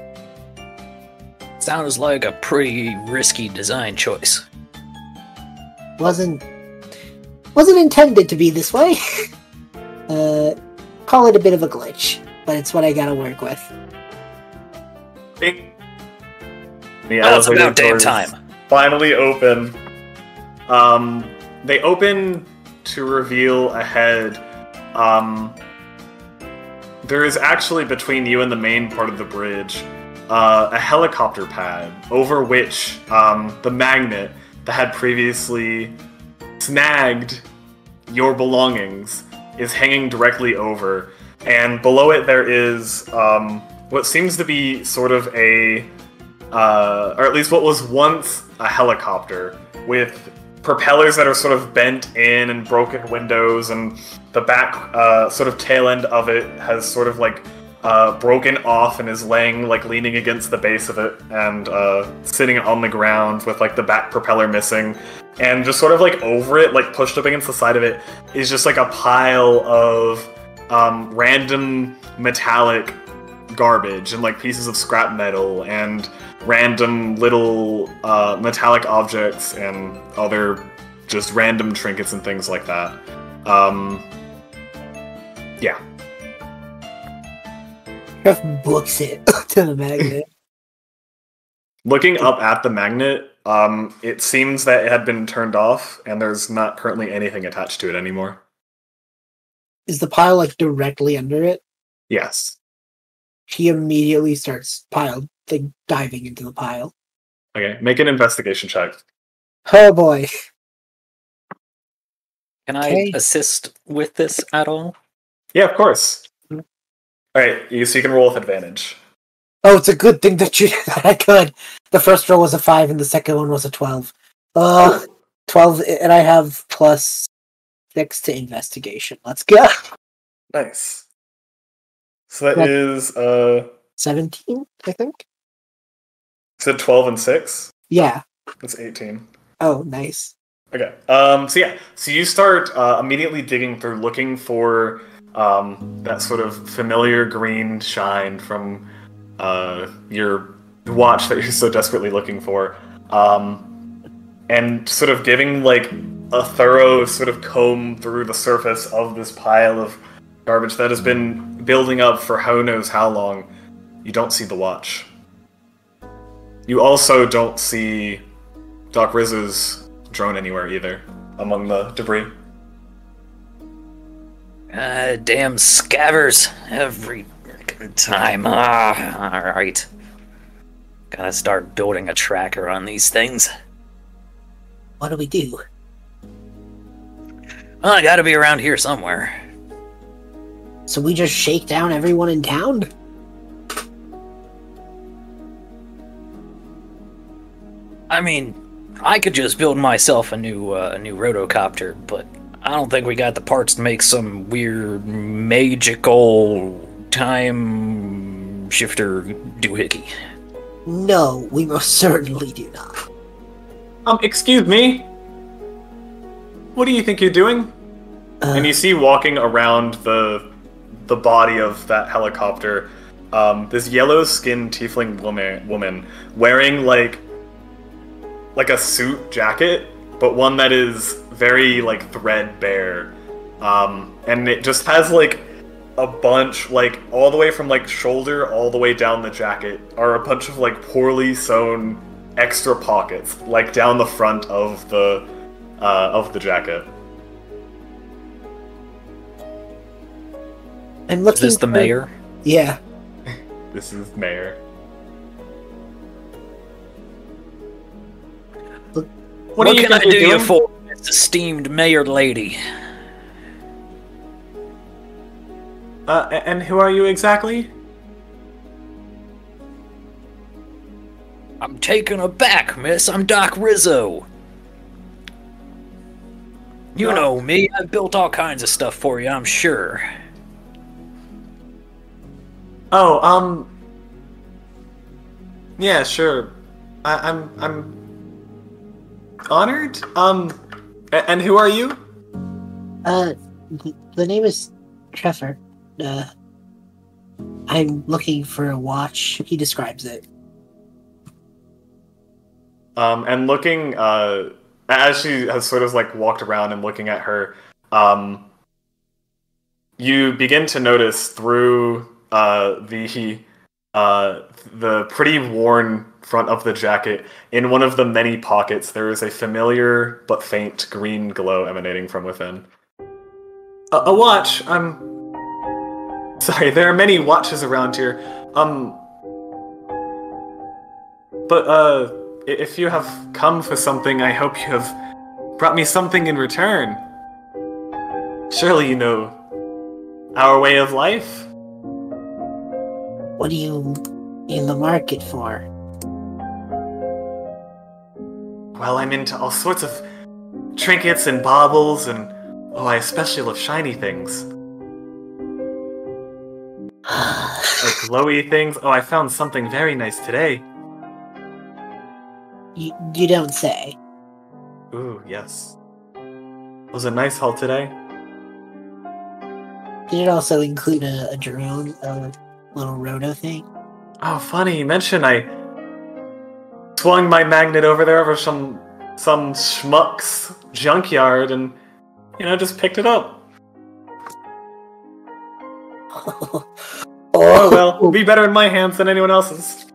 Sounds like a pretty risky design choice. Wasn't wasn't intended to be this way. [LAUGHS] uh, call it a bit of a glitch, but it's what I gotta work with. Bing. The Well, it's about damn time. Finally open. Um, they open to reveal ahead. Um, there is actually between you and the main part of the bridge uh, a helicopter pad over which um, the magnet that had previously snagged your belongings is hanging directly over, and below it there is um, what seems to be sort of a, uh, or at least what was once a helicopter with propellers that are sort of bent in and broken windows, and the back uh, sort of tail end of it has sort of like uh, broken off and is laying like leaning against the base of it and uh, sitting on the ground with like the back propeller missing and just sort of like over it like pushed up against the side of it is just like a pile of um, random metallic garbage and like pieces of scrap metal and random little uh, metallic objects and other just random trinkets and things like that. Um, yeah. Jeff books it to the magnet. Looking up at the magnet, um, it seems that it had been turned off, and there's not currently anything attached to it anymore. Is the pile like directly under it? Yes. He immediately starts pile like diving into the pile. Okay, make an investigation check. Oh boy. Can I Okay. assist with this at all? Yeah, of course. All right, you so you can roll with advantage. Oh, it's a good thing that you [LAUGHS] that I could. The first roll was a five and the second one was a twelve. Uh twelve and I have plus six to investigation. Let's go. Nice. So that What? is uh, Seventeen, I think. so twelve and six. Yeah. That's eighteen. Oh, nice. Okay. Um. So yeah. So you start uh, immediately digging through, looking for um that sort of familiar green shine from uh your watch that you're so desperately looking for. Um, and sort of giving like a thorough sort of comb through the surface of this pile of garbage that has been building up for who knows how long. You don't see the watch. You also don't see Doc Rizzo's drone anywhere either among the debris. Uh, damn scavers every time. Ah, alright. Gotta start building a tracker on these things. What do we do? Well, I gotta be around here somewhere. So we just shake down everyone in town? I mean, I could just build myself a new, uh, a new rotocopter, but I don't think we got the parts to make some weird magical time shifter doohickey. No, we most certainly do not. Um, excuse me. What do you think you're doing? Uh, And you see walking around the the body of that helicopter, um, this yellow-skinned tiefling woman woman wearing like like a suit jacket, but one that is very like threadbare. Um, and it just has like a bunch like all the way from like shoulder all the way down the jacket are a bunch of like poorly sewn extra pockets like down the front of the uh, of the jacket. I'm Is this the for- mayor? Yeah. [LAUGHS] This is Mayor. What, you can I do you're you for, esteemed mayor lady? Uh, and who are you exactly? I'm taken aback, miss. I'm Doc Rizzo. You Doc. know me. I've built all kinds of stuff for you, I'm sure. Oh, um. Yeah, sure. I, I'm I'm honored. Um, and who are you? Uh, the name is Trevor. Uh, I'm looking for a watch. He describes it. Um, and looking, uh, as she has sort of like walked around and looking at her, um, you begin to notice through uh, the uh, the pretty worn front of the jacket, in one of the many pockets, there is a familiar but faint green glow emanating from within. A, a watch. I'm sorry. There are many watches around here. Um, but uh, if you have come for something, I hope you have brought me something in return. Surely you know our way of life. What are you in the market for? Well, I'm into all sorts of trinkets and baubles, and oh, I especially love shiny things. [SIGHS] Like glowy things. Oh, I found something very nice today. you, you don't say. Ooh, yes. It Was a nice haul today. Did it also include a, a drone, little roto thing? Oh, funny you mention I swung my magnet over there over some some schmuck's junkyard and, you know, just picked it up. oh, [LAUGHS] Oh well, it'll be better in my hands than anyone else's.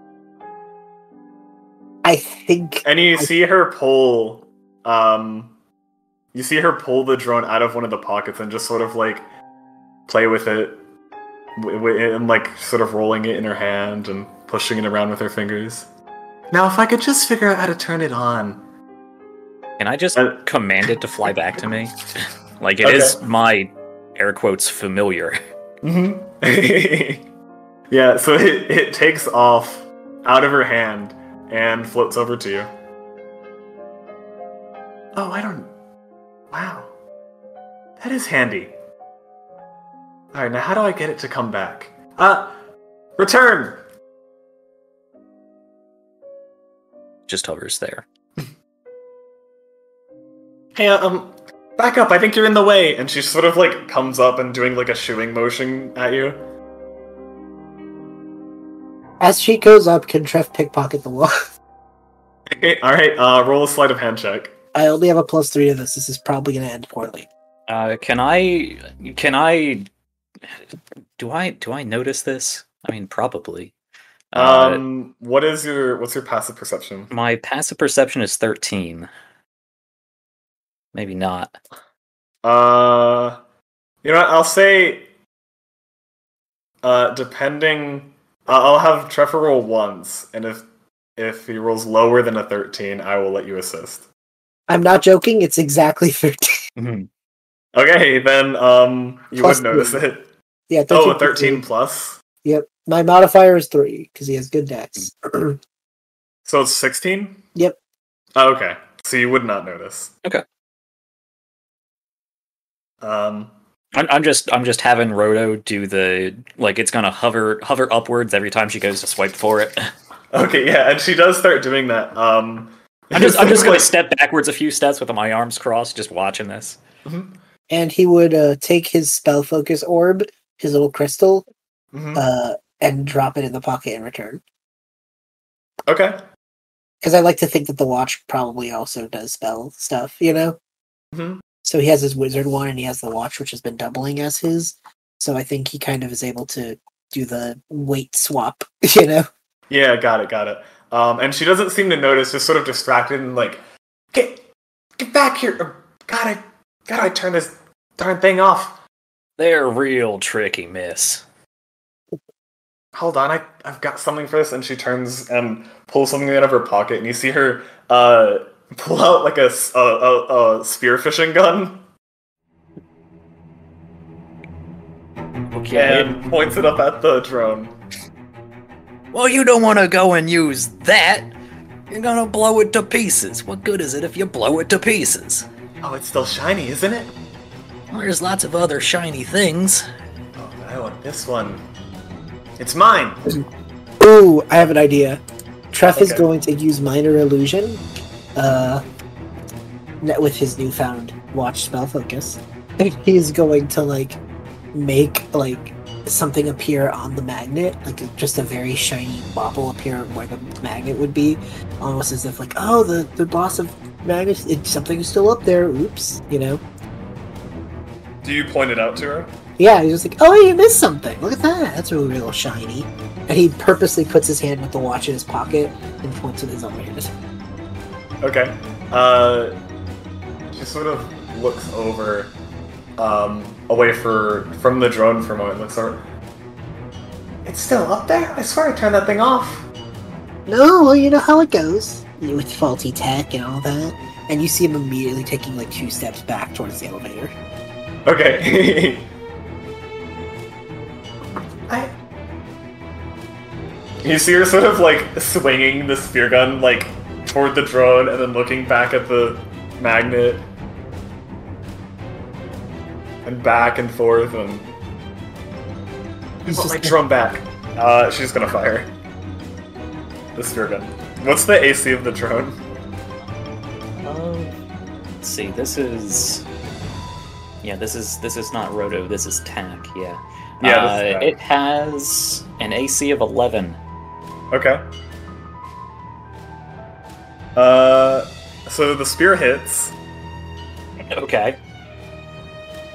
I think And you see her pull, um, you see her pull the drone out of one of the pockets and just sort of like play with it, and like sort of rolling it in her hand and pushing it around with her fingers. Now, if I could just figure out how to turn it on. Can I just Uh, command it to fly back to me? [LAUGHS] Like it is Okay. my air quotes familiar. Mm-hmm. [LAUGHS] yeah, so it, it takes off out of her hand and floats over to you. Oh, I don't. Wow. That is handy. Alright, now how do I get it to come back? Uh, return! Just hovers there. [LAUGHS] Hey, uh, um, back up, I think you're in the way! And she sort of like comes up and doing like a shooing motion at you. as she goes up, can Trev pickpocket the wall? [LAUGHS] Okay, alright, uh, roll a sleight of hand check. I only have a plus three to this. This is probably going to end poorly. Uh, can I? Can I? Do I? Do I notice this? I mean, probably. Uh, Um, what is your what's your passive perception? my passive perception is thirteen. Maybe not. Uh, you know, what, I'll say, uh, depending, uh, I'll have Trevor roll once, and if if he rolls lower than a thirteen, I will let you assist. I'm not joking. It's exactly [LAUGHS] 13. Mhm. Okay, then um, you Plus would notice three. it. Yeah, 13. Oh, a 13 plus. Yep. My modifier is 3 because he has good dex. So it's 16? Yep. Oh, okay. So you would not notice. Okay. Um, I'm, I'm just I'm just having Roto do the like it's gonna hover hover upwards every time she goes to swipe for it. [LAUGHS] okay, yeah, and she does start doing that. Um, I'm just I'm just [LAUGHS] gonna like- step backwards a few steps with my arms crossed, just watching this. and he would uh, take his spell focus orb, his little crystal, Mhm. uh, and drop it in the pocket in return. Okay. Because I like to think that the watch probably also does spell stuff, you know? Mhm. So he has his wizard one and he has the watch, which has been doubling as his. So I think he kind of is able to do the weight swap, [LAUGHS] you know? Yeah, got it, got it. Um, and she doesn't seem to notice, just sort of distracted and like, get, get back here! Or, Gotta, gotta turn this darn thing off. They're real tricky, miss. Hold on, I, I've got something for this. And she turns and pulls something out of her pocket, and you see her uh, pull out like a spear fishing gun Okay. and points it up at the drone. Well, you don't want to go and use that. You're gonna blow it to pieces. What good is it if you blow it to pieces? Oh, it's still shiny, isn't it? Well, there's lots of other shiny things. Oh, I want this one. It's mine. Ooh, I have an idea. Tref is going to use minor illusion, uh, with his newfound watch spell focus. [LAUGHS] He's going to like make like something appear on the magnet, like just a very shiny bauble appear where the magnet would be, almost as if like, oh, the the boss of magnets, it, something's still up there. Oops, you know. Do you point it out to her? Yeah, he's just like, oh, you missed something. Look at that. That's really real shiny. And he purposely puts his hand with the watch in his pocket and points with his other hand. Okay. Uh, she sort of looks over, um, away for from the drone for a moment. Looks over. It's still up there. I swear I turned that thing off. No, well, you know how it goes with faulty tech and all that. And you see him immediately taking like two steps back towards the elevator. Okay. I. You see her sort of like swinging the spear gun like toward the drone and then looking back at the magnet and back and forth and He's put my just- drum back. Uh, she's gonna fire the spear gun. What's the AC of the drone? Um, let's see. This is. Yeah, this is this is not Roto. This is Tack. Yeah. Yeah, Uh, it has an AC of 11. Okay. Uh, so so the spear hits, Okay.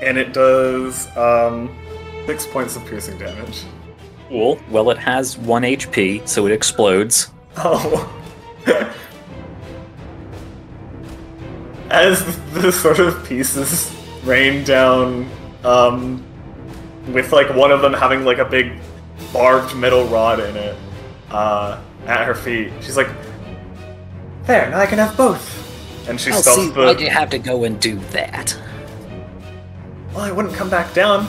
and it does um, six points of piercing damage. Cool. Well, it has one HP, so it explodes. Oh. [LAUGHS] As the sort of pieces rain down, um, with like one of them having like a big barbed metal rod in it, uh, at her feet, she's like, "There, now I can have both." And she I'll stops see. the. Why'd you have to go and do that? Well, I wouldn't come back down.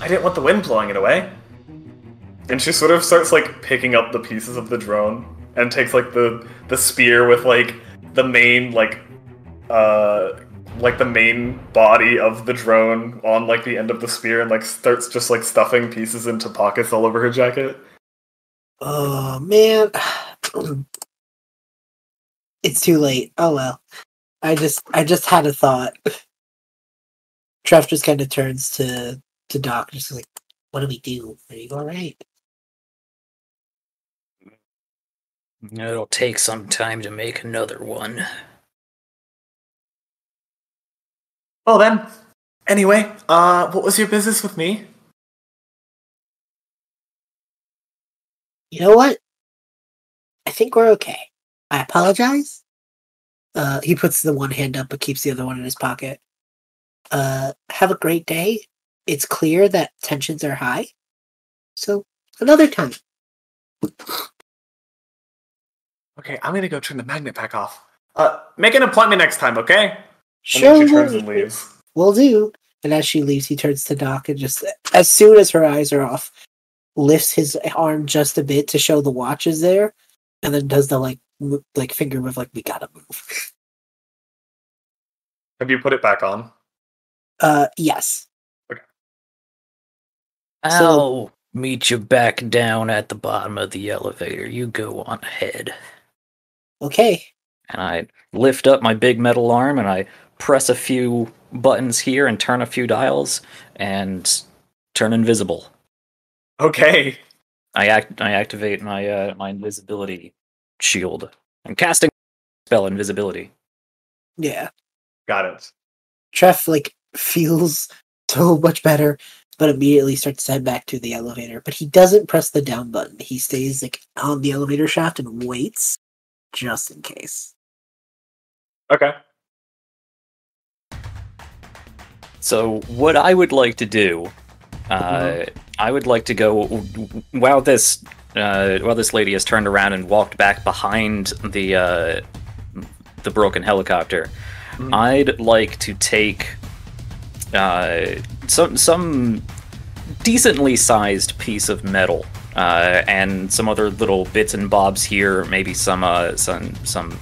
I didn't want the wind blowing it away. And she sort of starts like picking up the pieces of the drone and takes like the the spear with like the main like uh like the main body of the drone on like the end of the spear and like starts just like stuffing pieces into pockets all over her jacket. Oh man. [CLEARS THROAT] it's too late. Oh well. I just I just had a thought. [LAUGHS] Tref just kind of turns to to Doc, just like, "What do we do? Are you all right?" It'll take some time to make another one. Well then, anyway, uh what was your business with me? You know what? I think we're okay. I apologize. Uh, he puts the one hand up but keeps the other one in his pocket. Uh, have a great day. It's clear that tensions are high. So, another time. Okay, I'm gonna go turn the magnet pack off. Uh make an appointment next time, okay? And Sure, then she turns and will- leaves. will do. And as she leaves, he turns to Doc and just, as soon as her eyes are off, lifts his arm just a bit to show the watch is there, and then does the like, mo- like finger move, like we gotta move. Have you put it back on? Uh, yes. Okay. I'll meet you back down at the bottom of the elevator. You go on ahead. Okay. And I lift up my big metal arm and I press a few buttons here and turn a few dials and turn invisible. Okay. I act I activate my uh, my invisibility shield. I'm casting spell invisibility. Yeah. Got it. Tref like [LAUGHS] feels so much better, but immediately starts to head back to the elevator. But he doesn't press the down button. He stays like on the elevator shaft and waits just in case. Okay. So what I would like to do, uh, I would like to go while this uh, while this lady has turned around and walked back behind the uh, the broken helicopter. Mhm. I'd like to take uh, some some decently sized piece of metal uh, and some other little bits and bobs here, maybe some uh, some some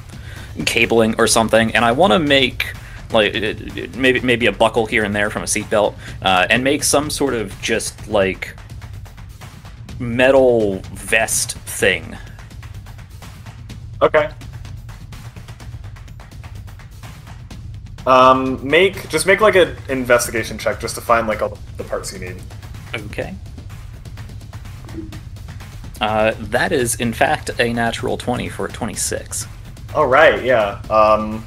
cabling or something, and I want to make like uh, maybe maybe a buckle here and there from a seatbelt, uh, and make some sort of just like metal vest thing. Okay. Um, make just make like an investigation check just to find like all the, the parts you need. Okay. Uh, that is, in fact, a natural 20 for a 26. All right, yeah. Um,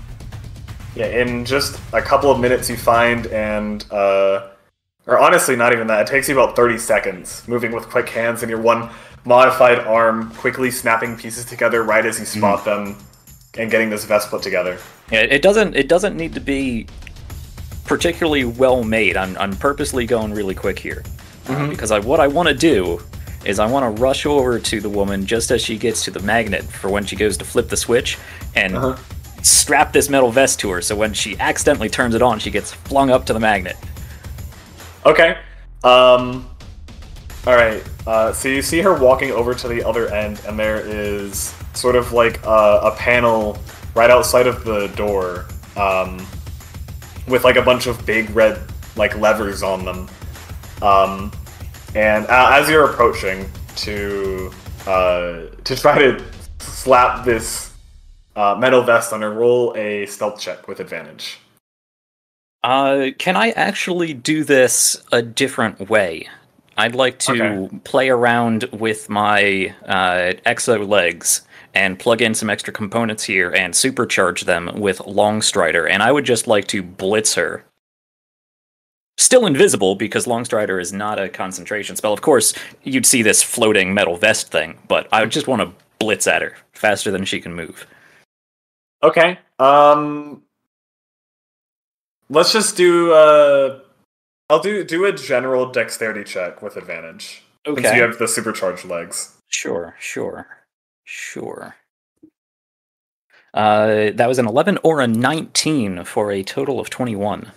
yeah, in just a couple of minutes, you find and, uh, or honestly, not even that. It takes you about thirty seconds, moving with quick hands and your one modified arm, quickly snapping pieces together right as you spot them, and getting this vest put together. Yeah, it doesn't. It doesn't need to be particularly well made. I'm, I'm purposely going really quick here uh, because I, what I want to do is I want to rush over to the woman just as she gets to the magnet for when she goes to flip the switch and Uh-huh. Strap this metal vest to her. So when she accidentally turns it on, she gets flung up to the magnet. Okay. Um. All right. Uh, so you see her walking over to the other end, and there is sort of like a, a panel right outside of the door, um, with like a bunch of big red like levers on them. Um, and uh, as you're approaching to uh, to try to slap this uh, metal vest on her, roll a stealth check with advantage. Uh, can I actually do this a different way? I'd like to Okay. play around with my uh, exo legs and plug in some extra components here and supercharge them with Longstrider. And I would just like to blitz her. Still invisible because Longstrider is not a concentration spell. Of course, you'd see this floating metal vest thing, but I would just want to blitz at her faster than she can move. Okay. Um let's just do uh I'll do do a general dexterity check with advantage. Since you have the supercharged legs. Sure, sure, sure. Uh, that was an 11 or a 19 for a total of 21.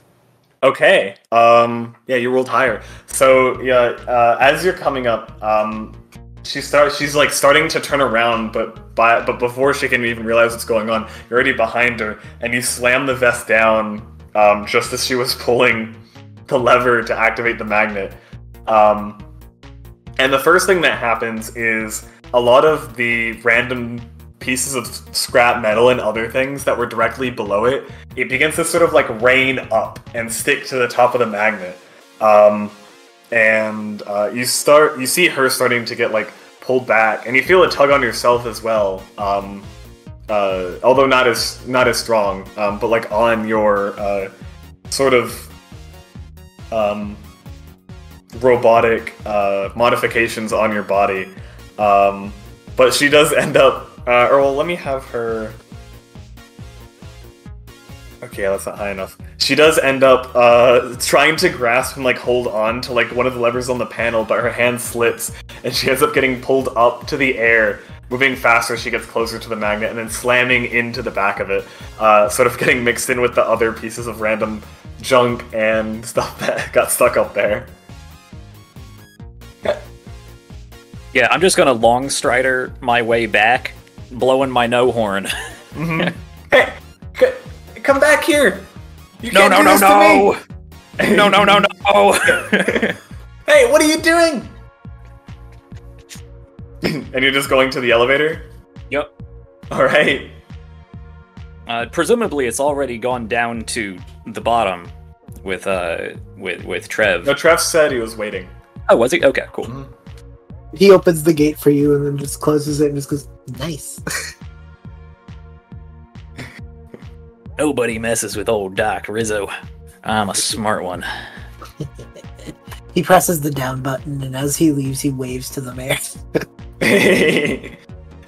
Okay. Um yeah, you rolled higher. So yeah, uh, as you're coming up, um she starts she's like starting to turn around, but by but before she can even realize what's going on, you're already behind her and you slam the vest down um, just as she was pulling the lever to activate the magnet. Um, and the first thing that happens is a lot of the random pieces of scrap metal and other things that were directly below it, it begins to sort of like rain up and stick to the top of the magnet. Um, and uh, you start, you see her starting to get like pulled back, and you feel a tug on yourself as well. Um, uh, although not as not as strong, um, but like on your uh, sort of um, robotic uh, modifications on your body. Um, but she does end up, uh, or well, let me have her. Okay, that's not high enough. She does end up uh, trying to grasp and like hold on to like one of the levers on the panel, but her hand slips and she ends up getting pulled up to the air, moving faster as she gets closer to the magnet, and then slamming into the back of it, uh, sort of getting mixed in with the other pieces of random junk and [LAUGHS] stuff that got stuck up there. Yeah, I'm just gonna long strider my way back, blowing my no horn. Hey, c- [LAUGHS] come back here! You no, can't no, do no, this to no! me! no, no, no, no! [LAUGHS] hey, what are you doing? [LAUGHS] and you're just going to the elevator? yep. All right. Uh, presumably, it's already gone down to the bottom with uh with with Tref. No, Tref said he was waiting. Oh, was he? Okay, cool. Mhm. He opens the gate for you and then just closes it and just goes, nice. [LAUGHS] Nobody messes with old Doc Rizzo. I'm a smart one. [LAUGHS] he presses the down button and as he leaves, he waves to the mayor. [LAUGHS]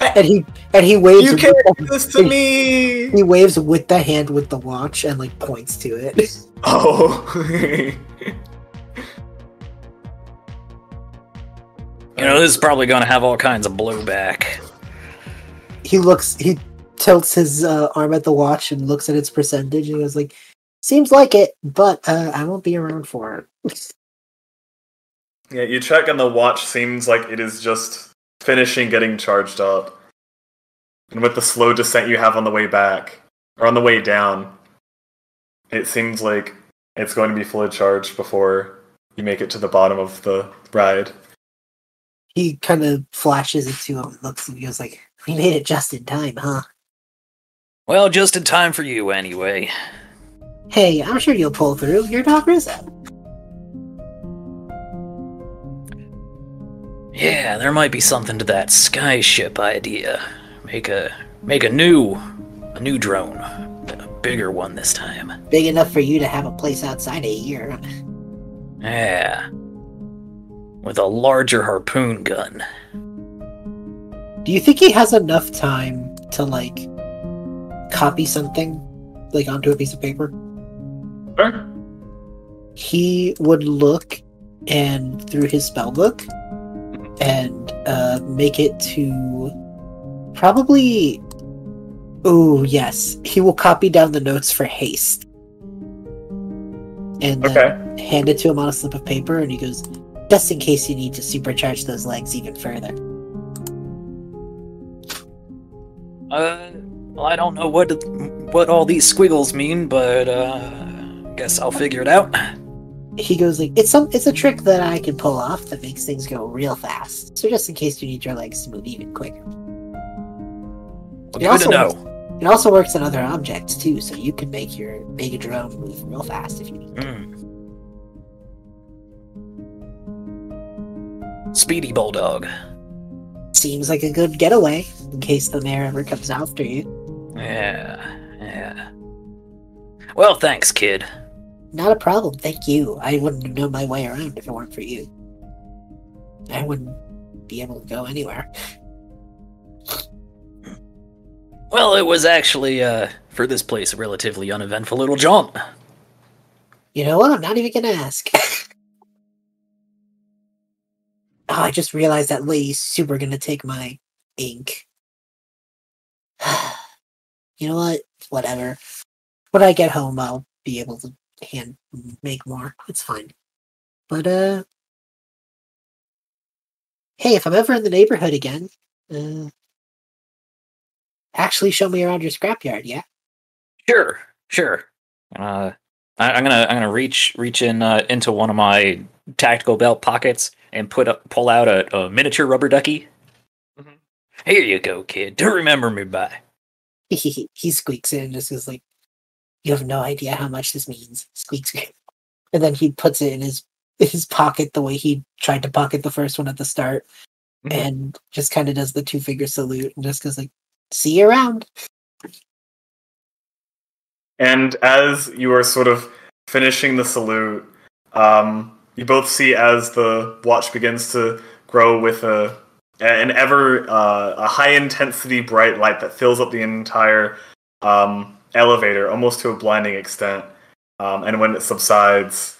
and he and he waves. with can't do this to me! He waves with the hand with the watch and like points to it. [LAUGHS] Oh. You know, this is probably gonna have all kinds of blowback. he looks. He tilts his uh, arm at the watch and looks at its percentage and goes like, "Seems like it, but uh, I won't be around for it." yeah, you check and the watch seems like it is just finishing getting charged up. And with the slow descent you have on the way back, or on the way down, it seems like it's going to be fully charged before you make it to the bottom of the ride. he kind of flashes it to him, looks and goes like, "We made it just in time, huh?" Well, just in time for you, anyway. Hey, I'm sure you'll pull through. You're Doc Rizzo. Yeah, there might be something to that skyship idea. Make a make a new a new drone, a bigger one this time. Big enough for you to have a place outside a year. Yeah, with a larger harpoon gun. Do you think he has enough time to like copy something like onto a piece of paper? Sure. He would look and through his spell book and uh, make it to probably. Oh yes, he will copy down the notes for haste and then Okay. hand it to him on a slip of paper, and he goes, "Just in case you need to supercharge those legs even further." Uh, well, I don't know what what all these squiggles mean, but uh, guess I'll figure it out. he goes like it's some it's a trick that I can pull off that makes things go real fast. So just in case you need your legs to move even quicker. Well, It good also to know. works- It also works on other objects too, so you can make your mega drone move real fast if you need. Mm. Speedy Bulldog. Seems like a good getaway. in case the mayor ever comes after you. Yeah, yeah. Well, thanks, kid. Not a problem, thank you. I wouldn't have known my way around if it weren't for you. I wouldn't be able to go anywhere. Well, it was actually, uh, for this place, a relatively uneventful little jaunt. You know what? I'm not even gonna ask. [LAUGHS] oh, I just realized that lady's super gonna take my ink. [SIGHS] [SIGHS] you know what? Whatever. When I get home, I'll be able to hand make more. It's fine. But uh, hey, if I'm ever in the neighborhood again, uh, actually show me around your scrapyard. Yeah. Sure, sure. Uh, I, I'm gonna I'm gonna reach reach in uh, into one of my tactical belt pockets and put up pull out a, a miniature rubber ducky. Mhm. Here you go, kid. To remember me by. He [LAUGHS] he squeaks it and just goes like, "You have no idea how much this means." Squeak squeak, [LAUGHS] and then he puts it in his his pocket the way he tried to pocket the first one at the start, Mhm. and just kind of does the two finger salute and just goes like, "See you around." And as you are sort of finishing the salute, um, you both see as the watch begins to grow with a an ever uh, a high intensity bright light that fills up the entire um, elevator almost to a blinding extent. Um, and when it subsides,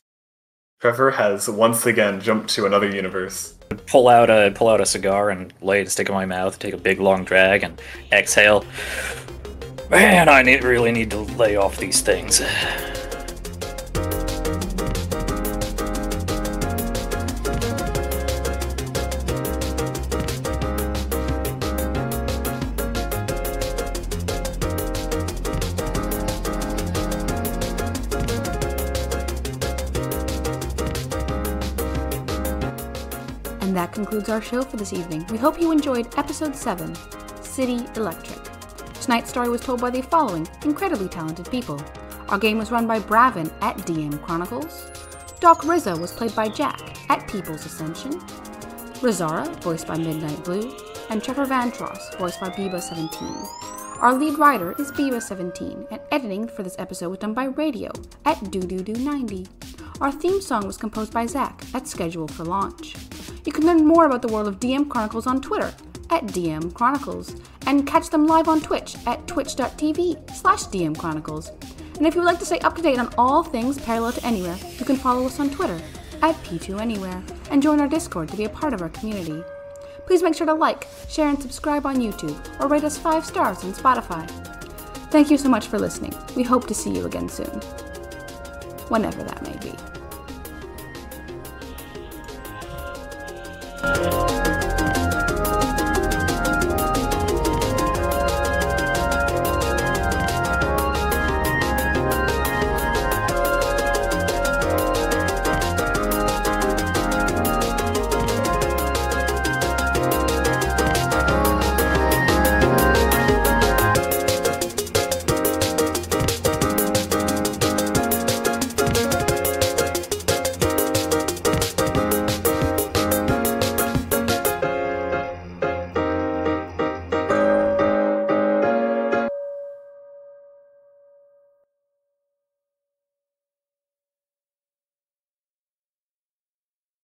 Trevor has once again jumped to another universe. Pull out a pull out a cigar and lay it, stick in my mouth, take a big long drag, and exhale. Man, I need, really need to lay off these things. Concludes our show for this evening. We hope you enjoyed episode 7 City Electric. Tonight's story was told by the following incredibly talented people. Our game was run by Bravin at DM Chronicles. Doc Rizzo was played by Jack at People's Ascension. Rahzra, voiced by Midnight Blue. And Trevor Vantros, voiced by Biba17. Our lead writer is Biba17, and editing for this episode was done by Radio at Doodoo90. Our theme song was composed by Zach at Schedule for Launch. You can learn more about the world of DM Chronicles on Twitter at DM Chronicles and catch them live on Twitch at twitch.tv slash DM Chronicles. And if you would like to stay up to date on all things Parallel to Anywhere, you can follow us on Twitter at P2Anywhere and join our Discord to be a part of our community. Please make sure to like, share, and subscribe on YouTube or rate us 5 stars on Spotify. Thank you so much for listening. We hope to see you again soon. Whenever that may be. Bye.